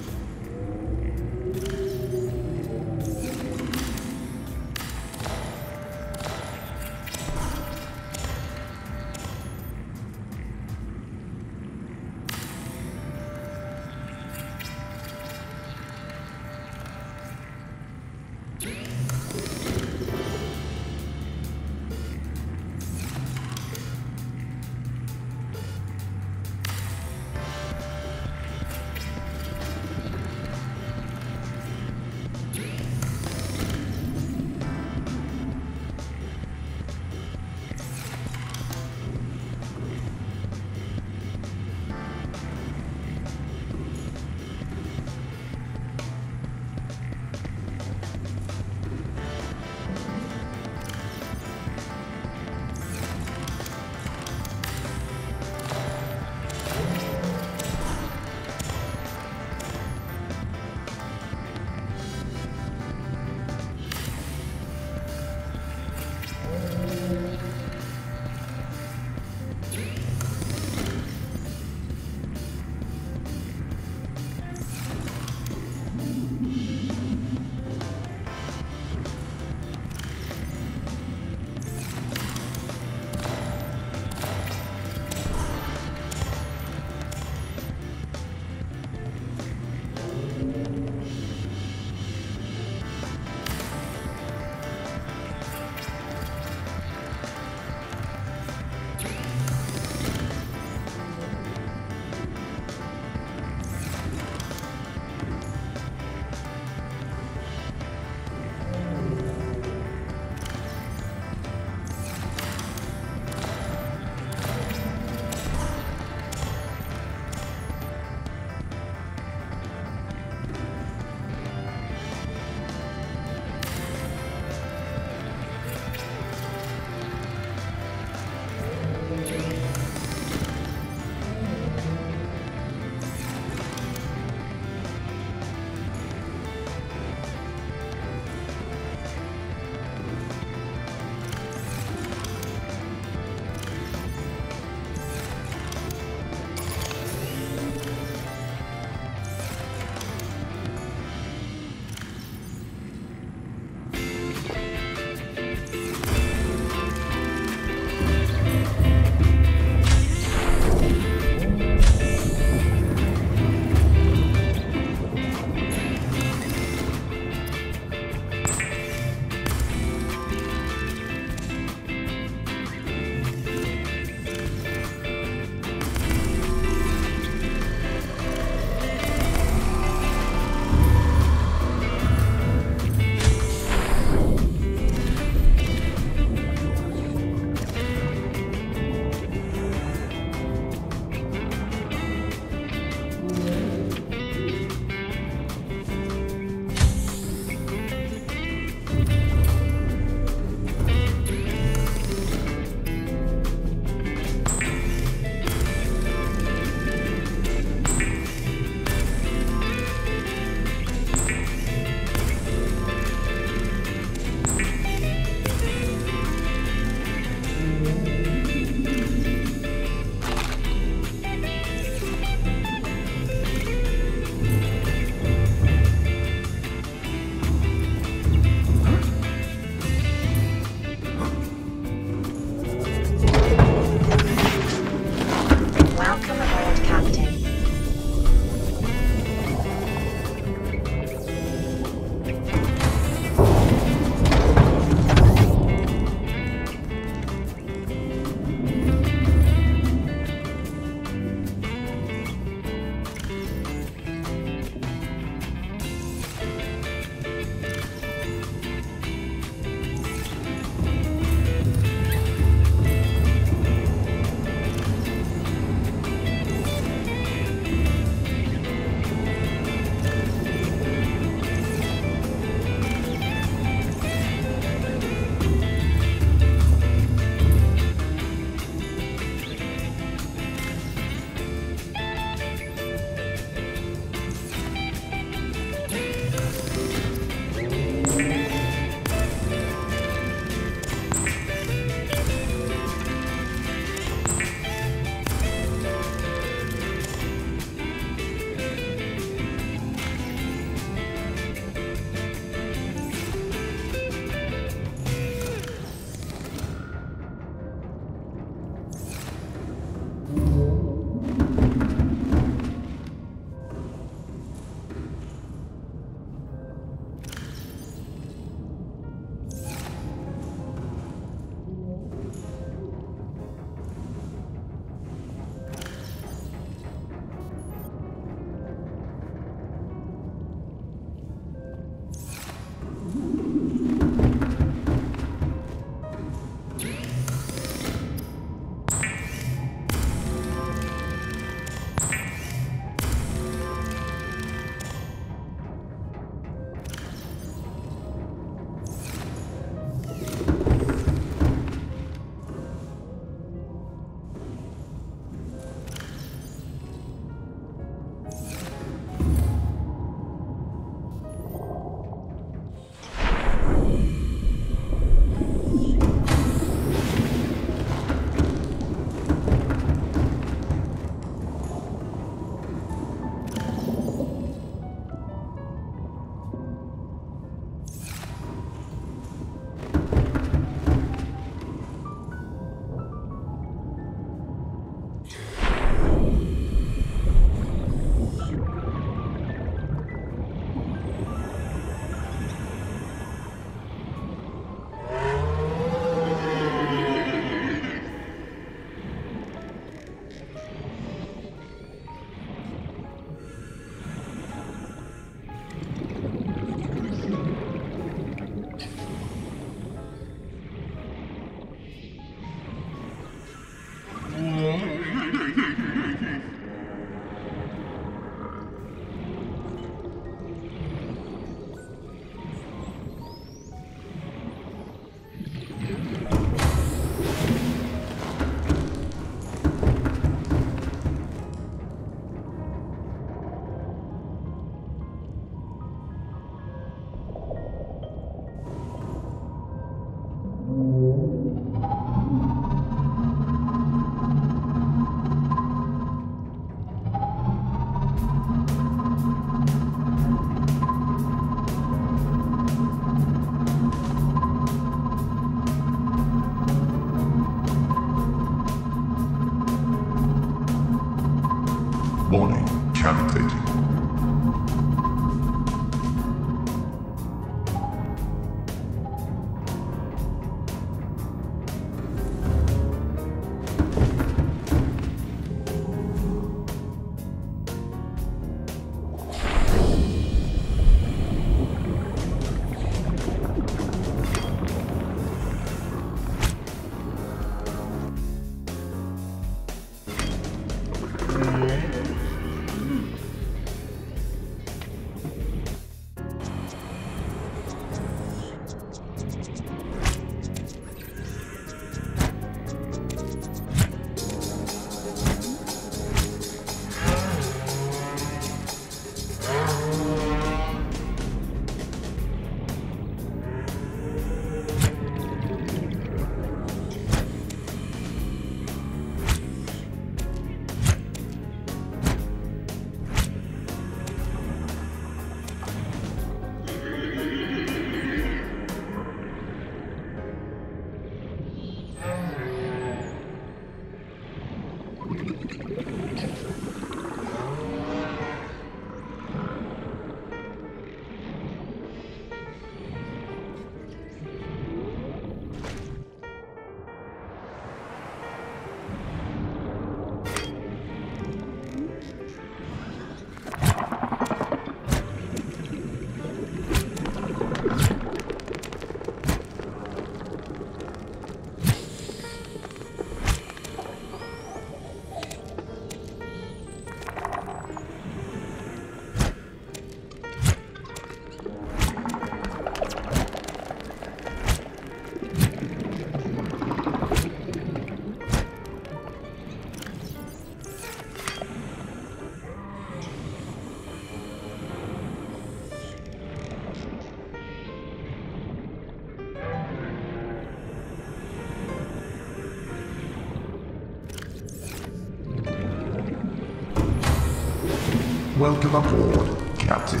Welcome aboard, Captain.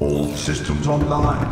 All systems online.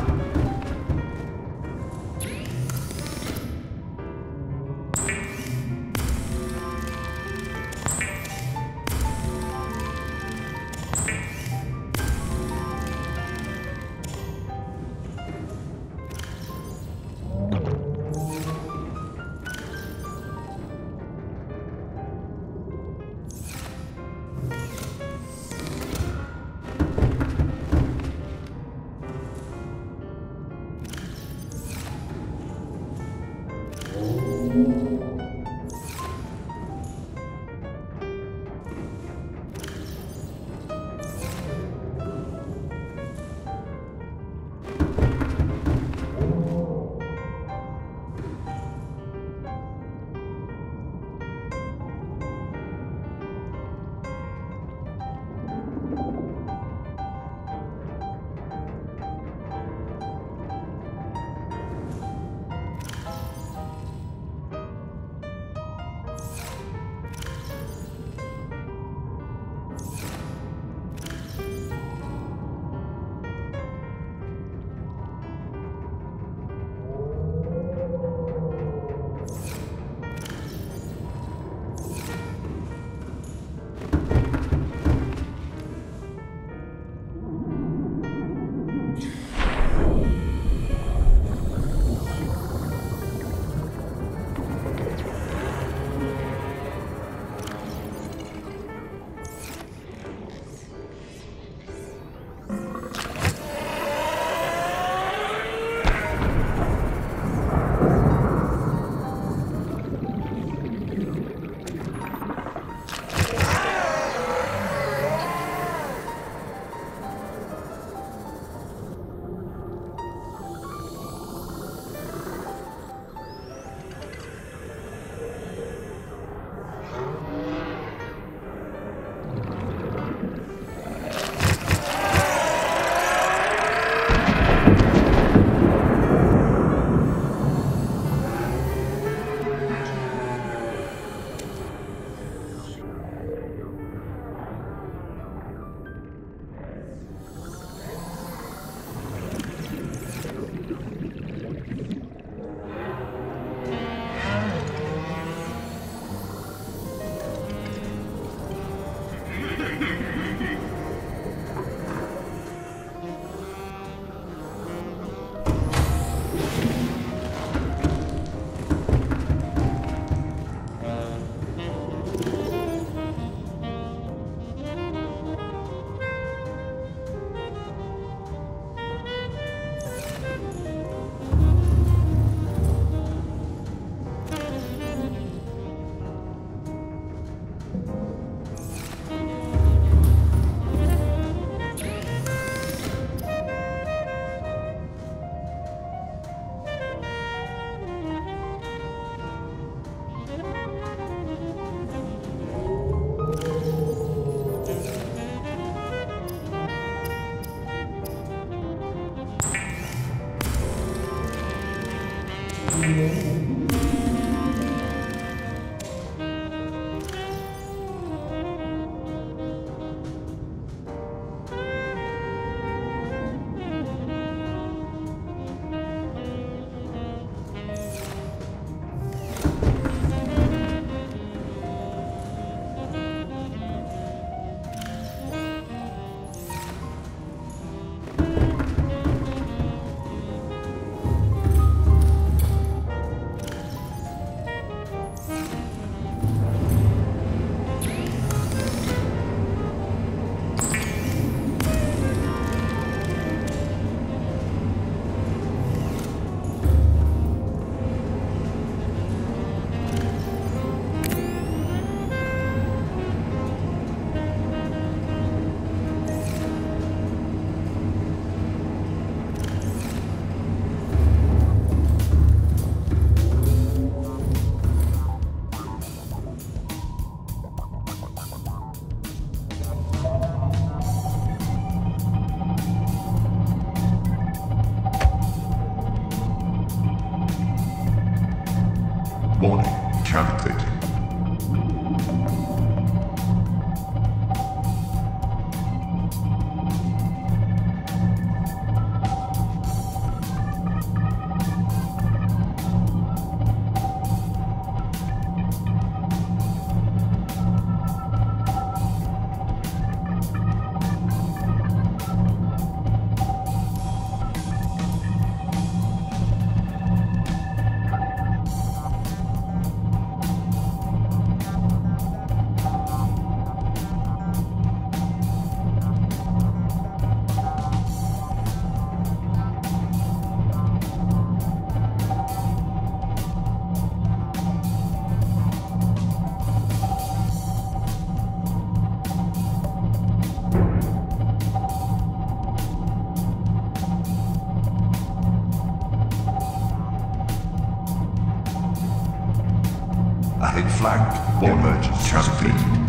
Ahead flank. Emergency speed. Warning.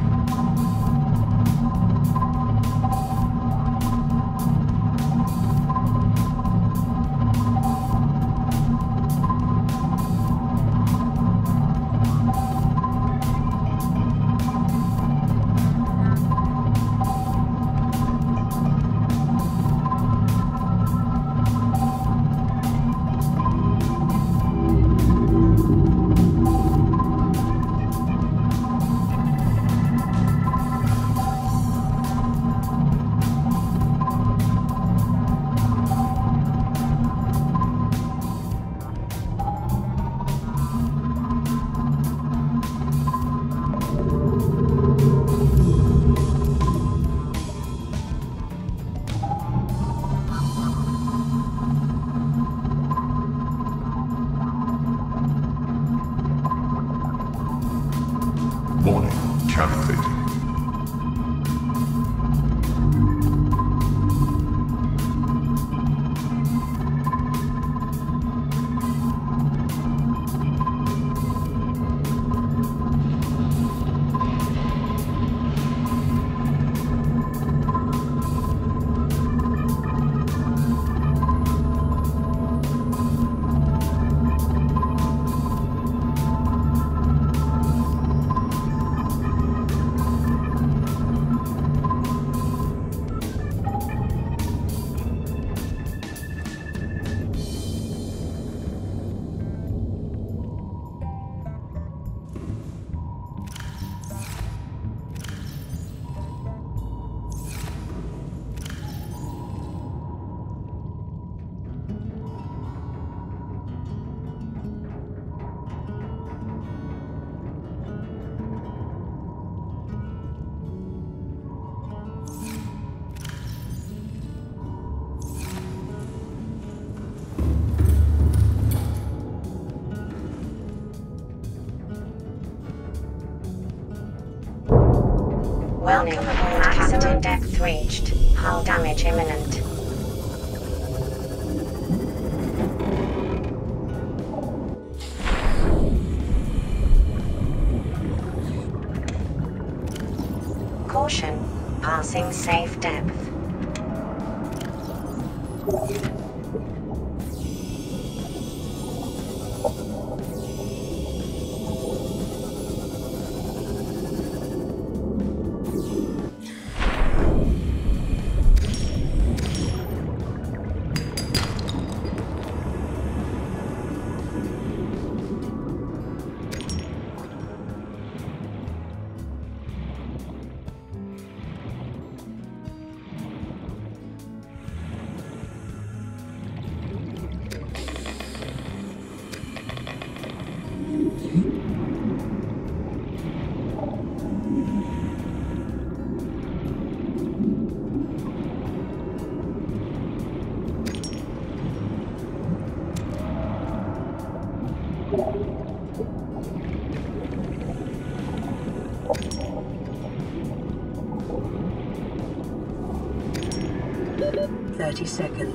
Thirty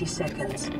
30 seconds.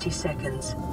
30 seconds.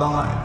Systems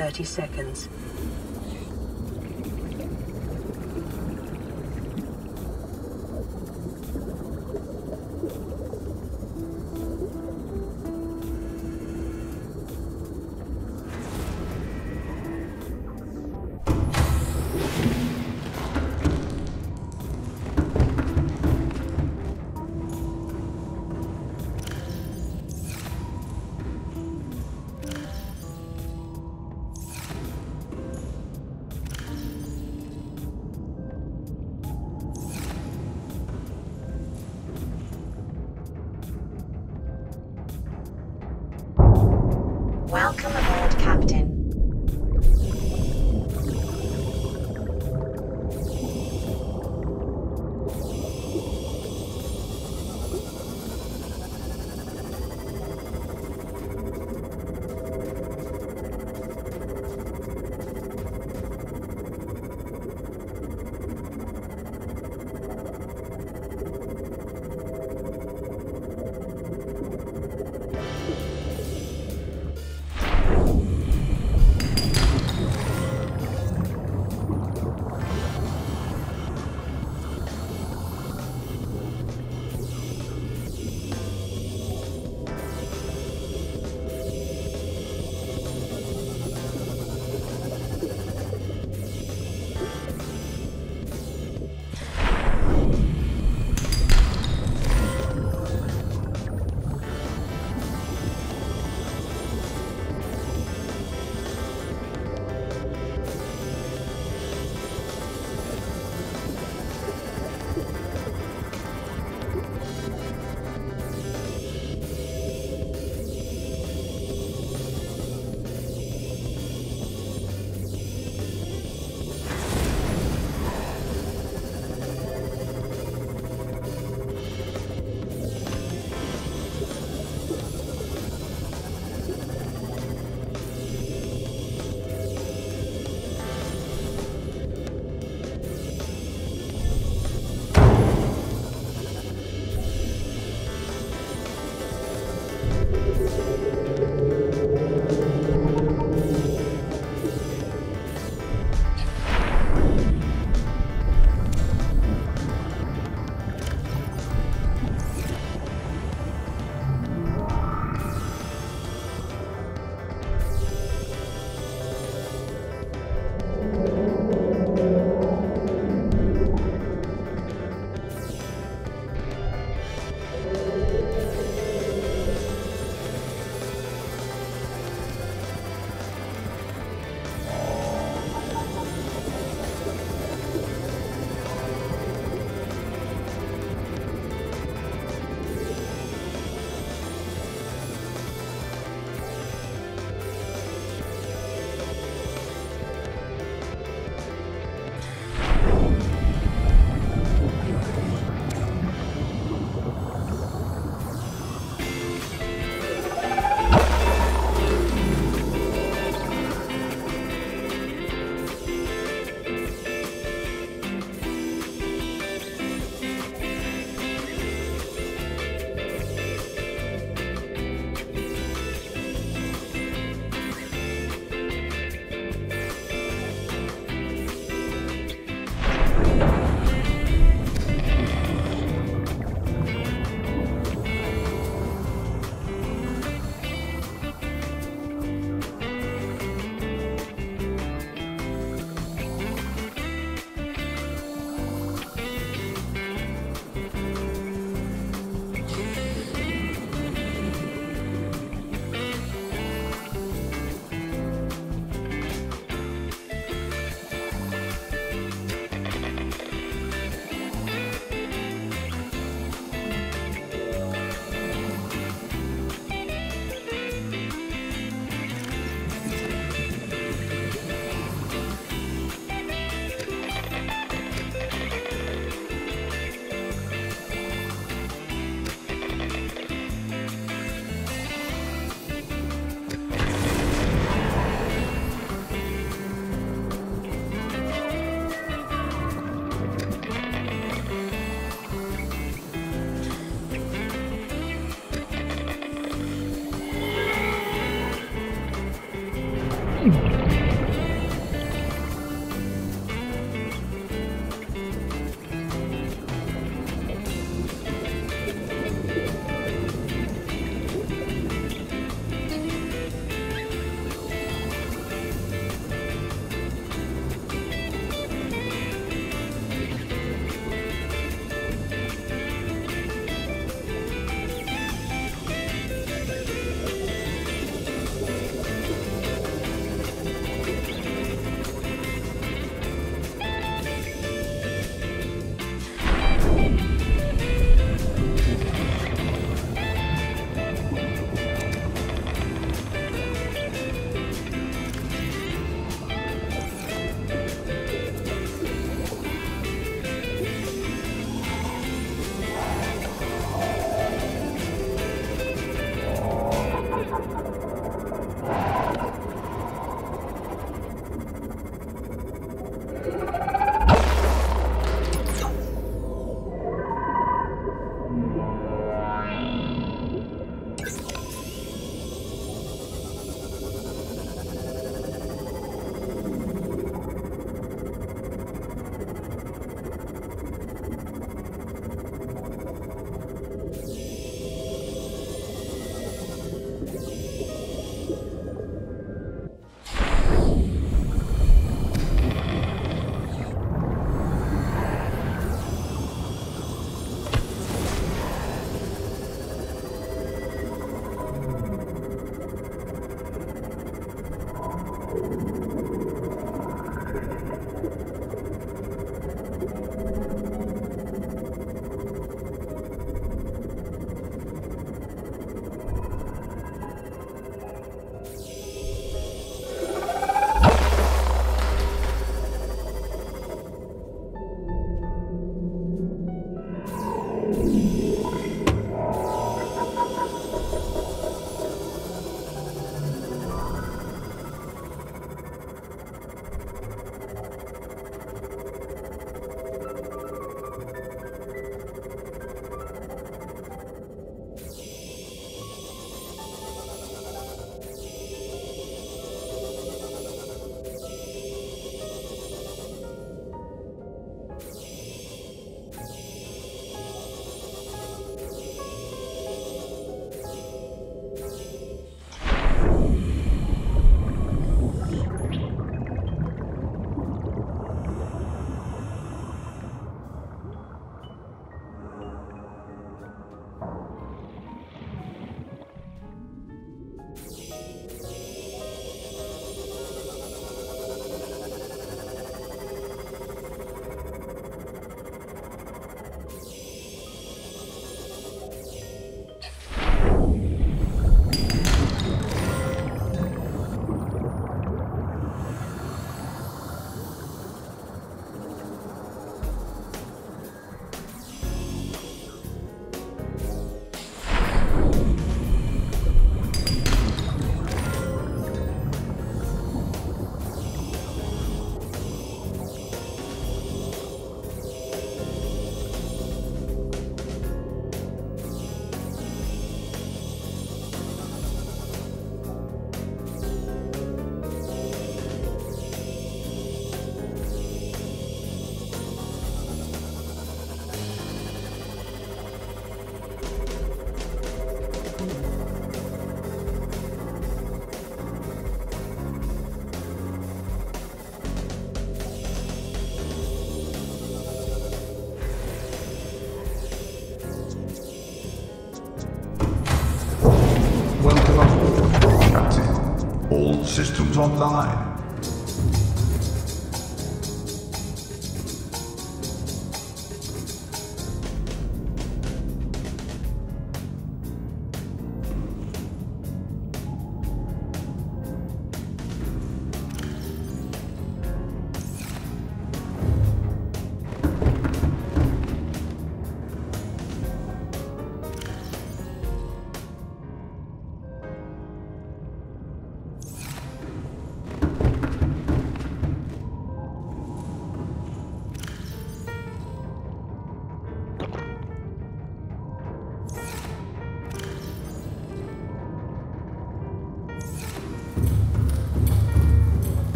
30 seconds.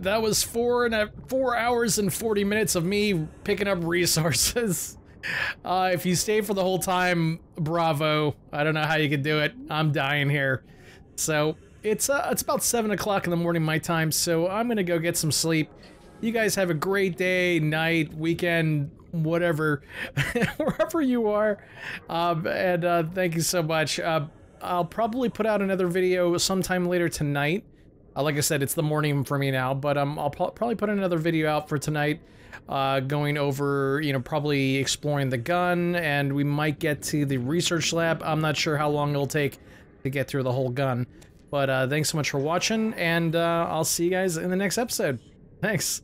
That was four and a, four hours and forty minutes of me picking up resources. [LAUGHS] Uh, if you stay for the whole time, bravo. I don't know how you could do it. I'm dying here. So it's uh, it's about seven o'clock in the morning my time. So I'm gonna go get some sleep. You guys have a great day, night, weekend, whatever, [LAUGHS] wherever you are. Um, and uh, thank you so much. Uh, I'll probably put out another video sometime later tonight. Uh, like I said, it's the morning for me now, but um, I'll pro probably put another video out for tonight, uh, going over, you know, probably exploring the gun, and we might get to the research lab. I'm not sure how long it'll take to get through the whole gun. But uh, thanks so much for watching, and uh, I'll see you guys in the next episode. Thanks.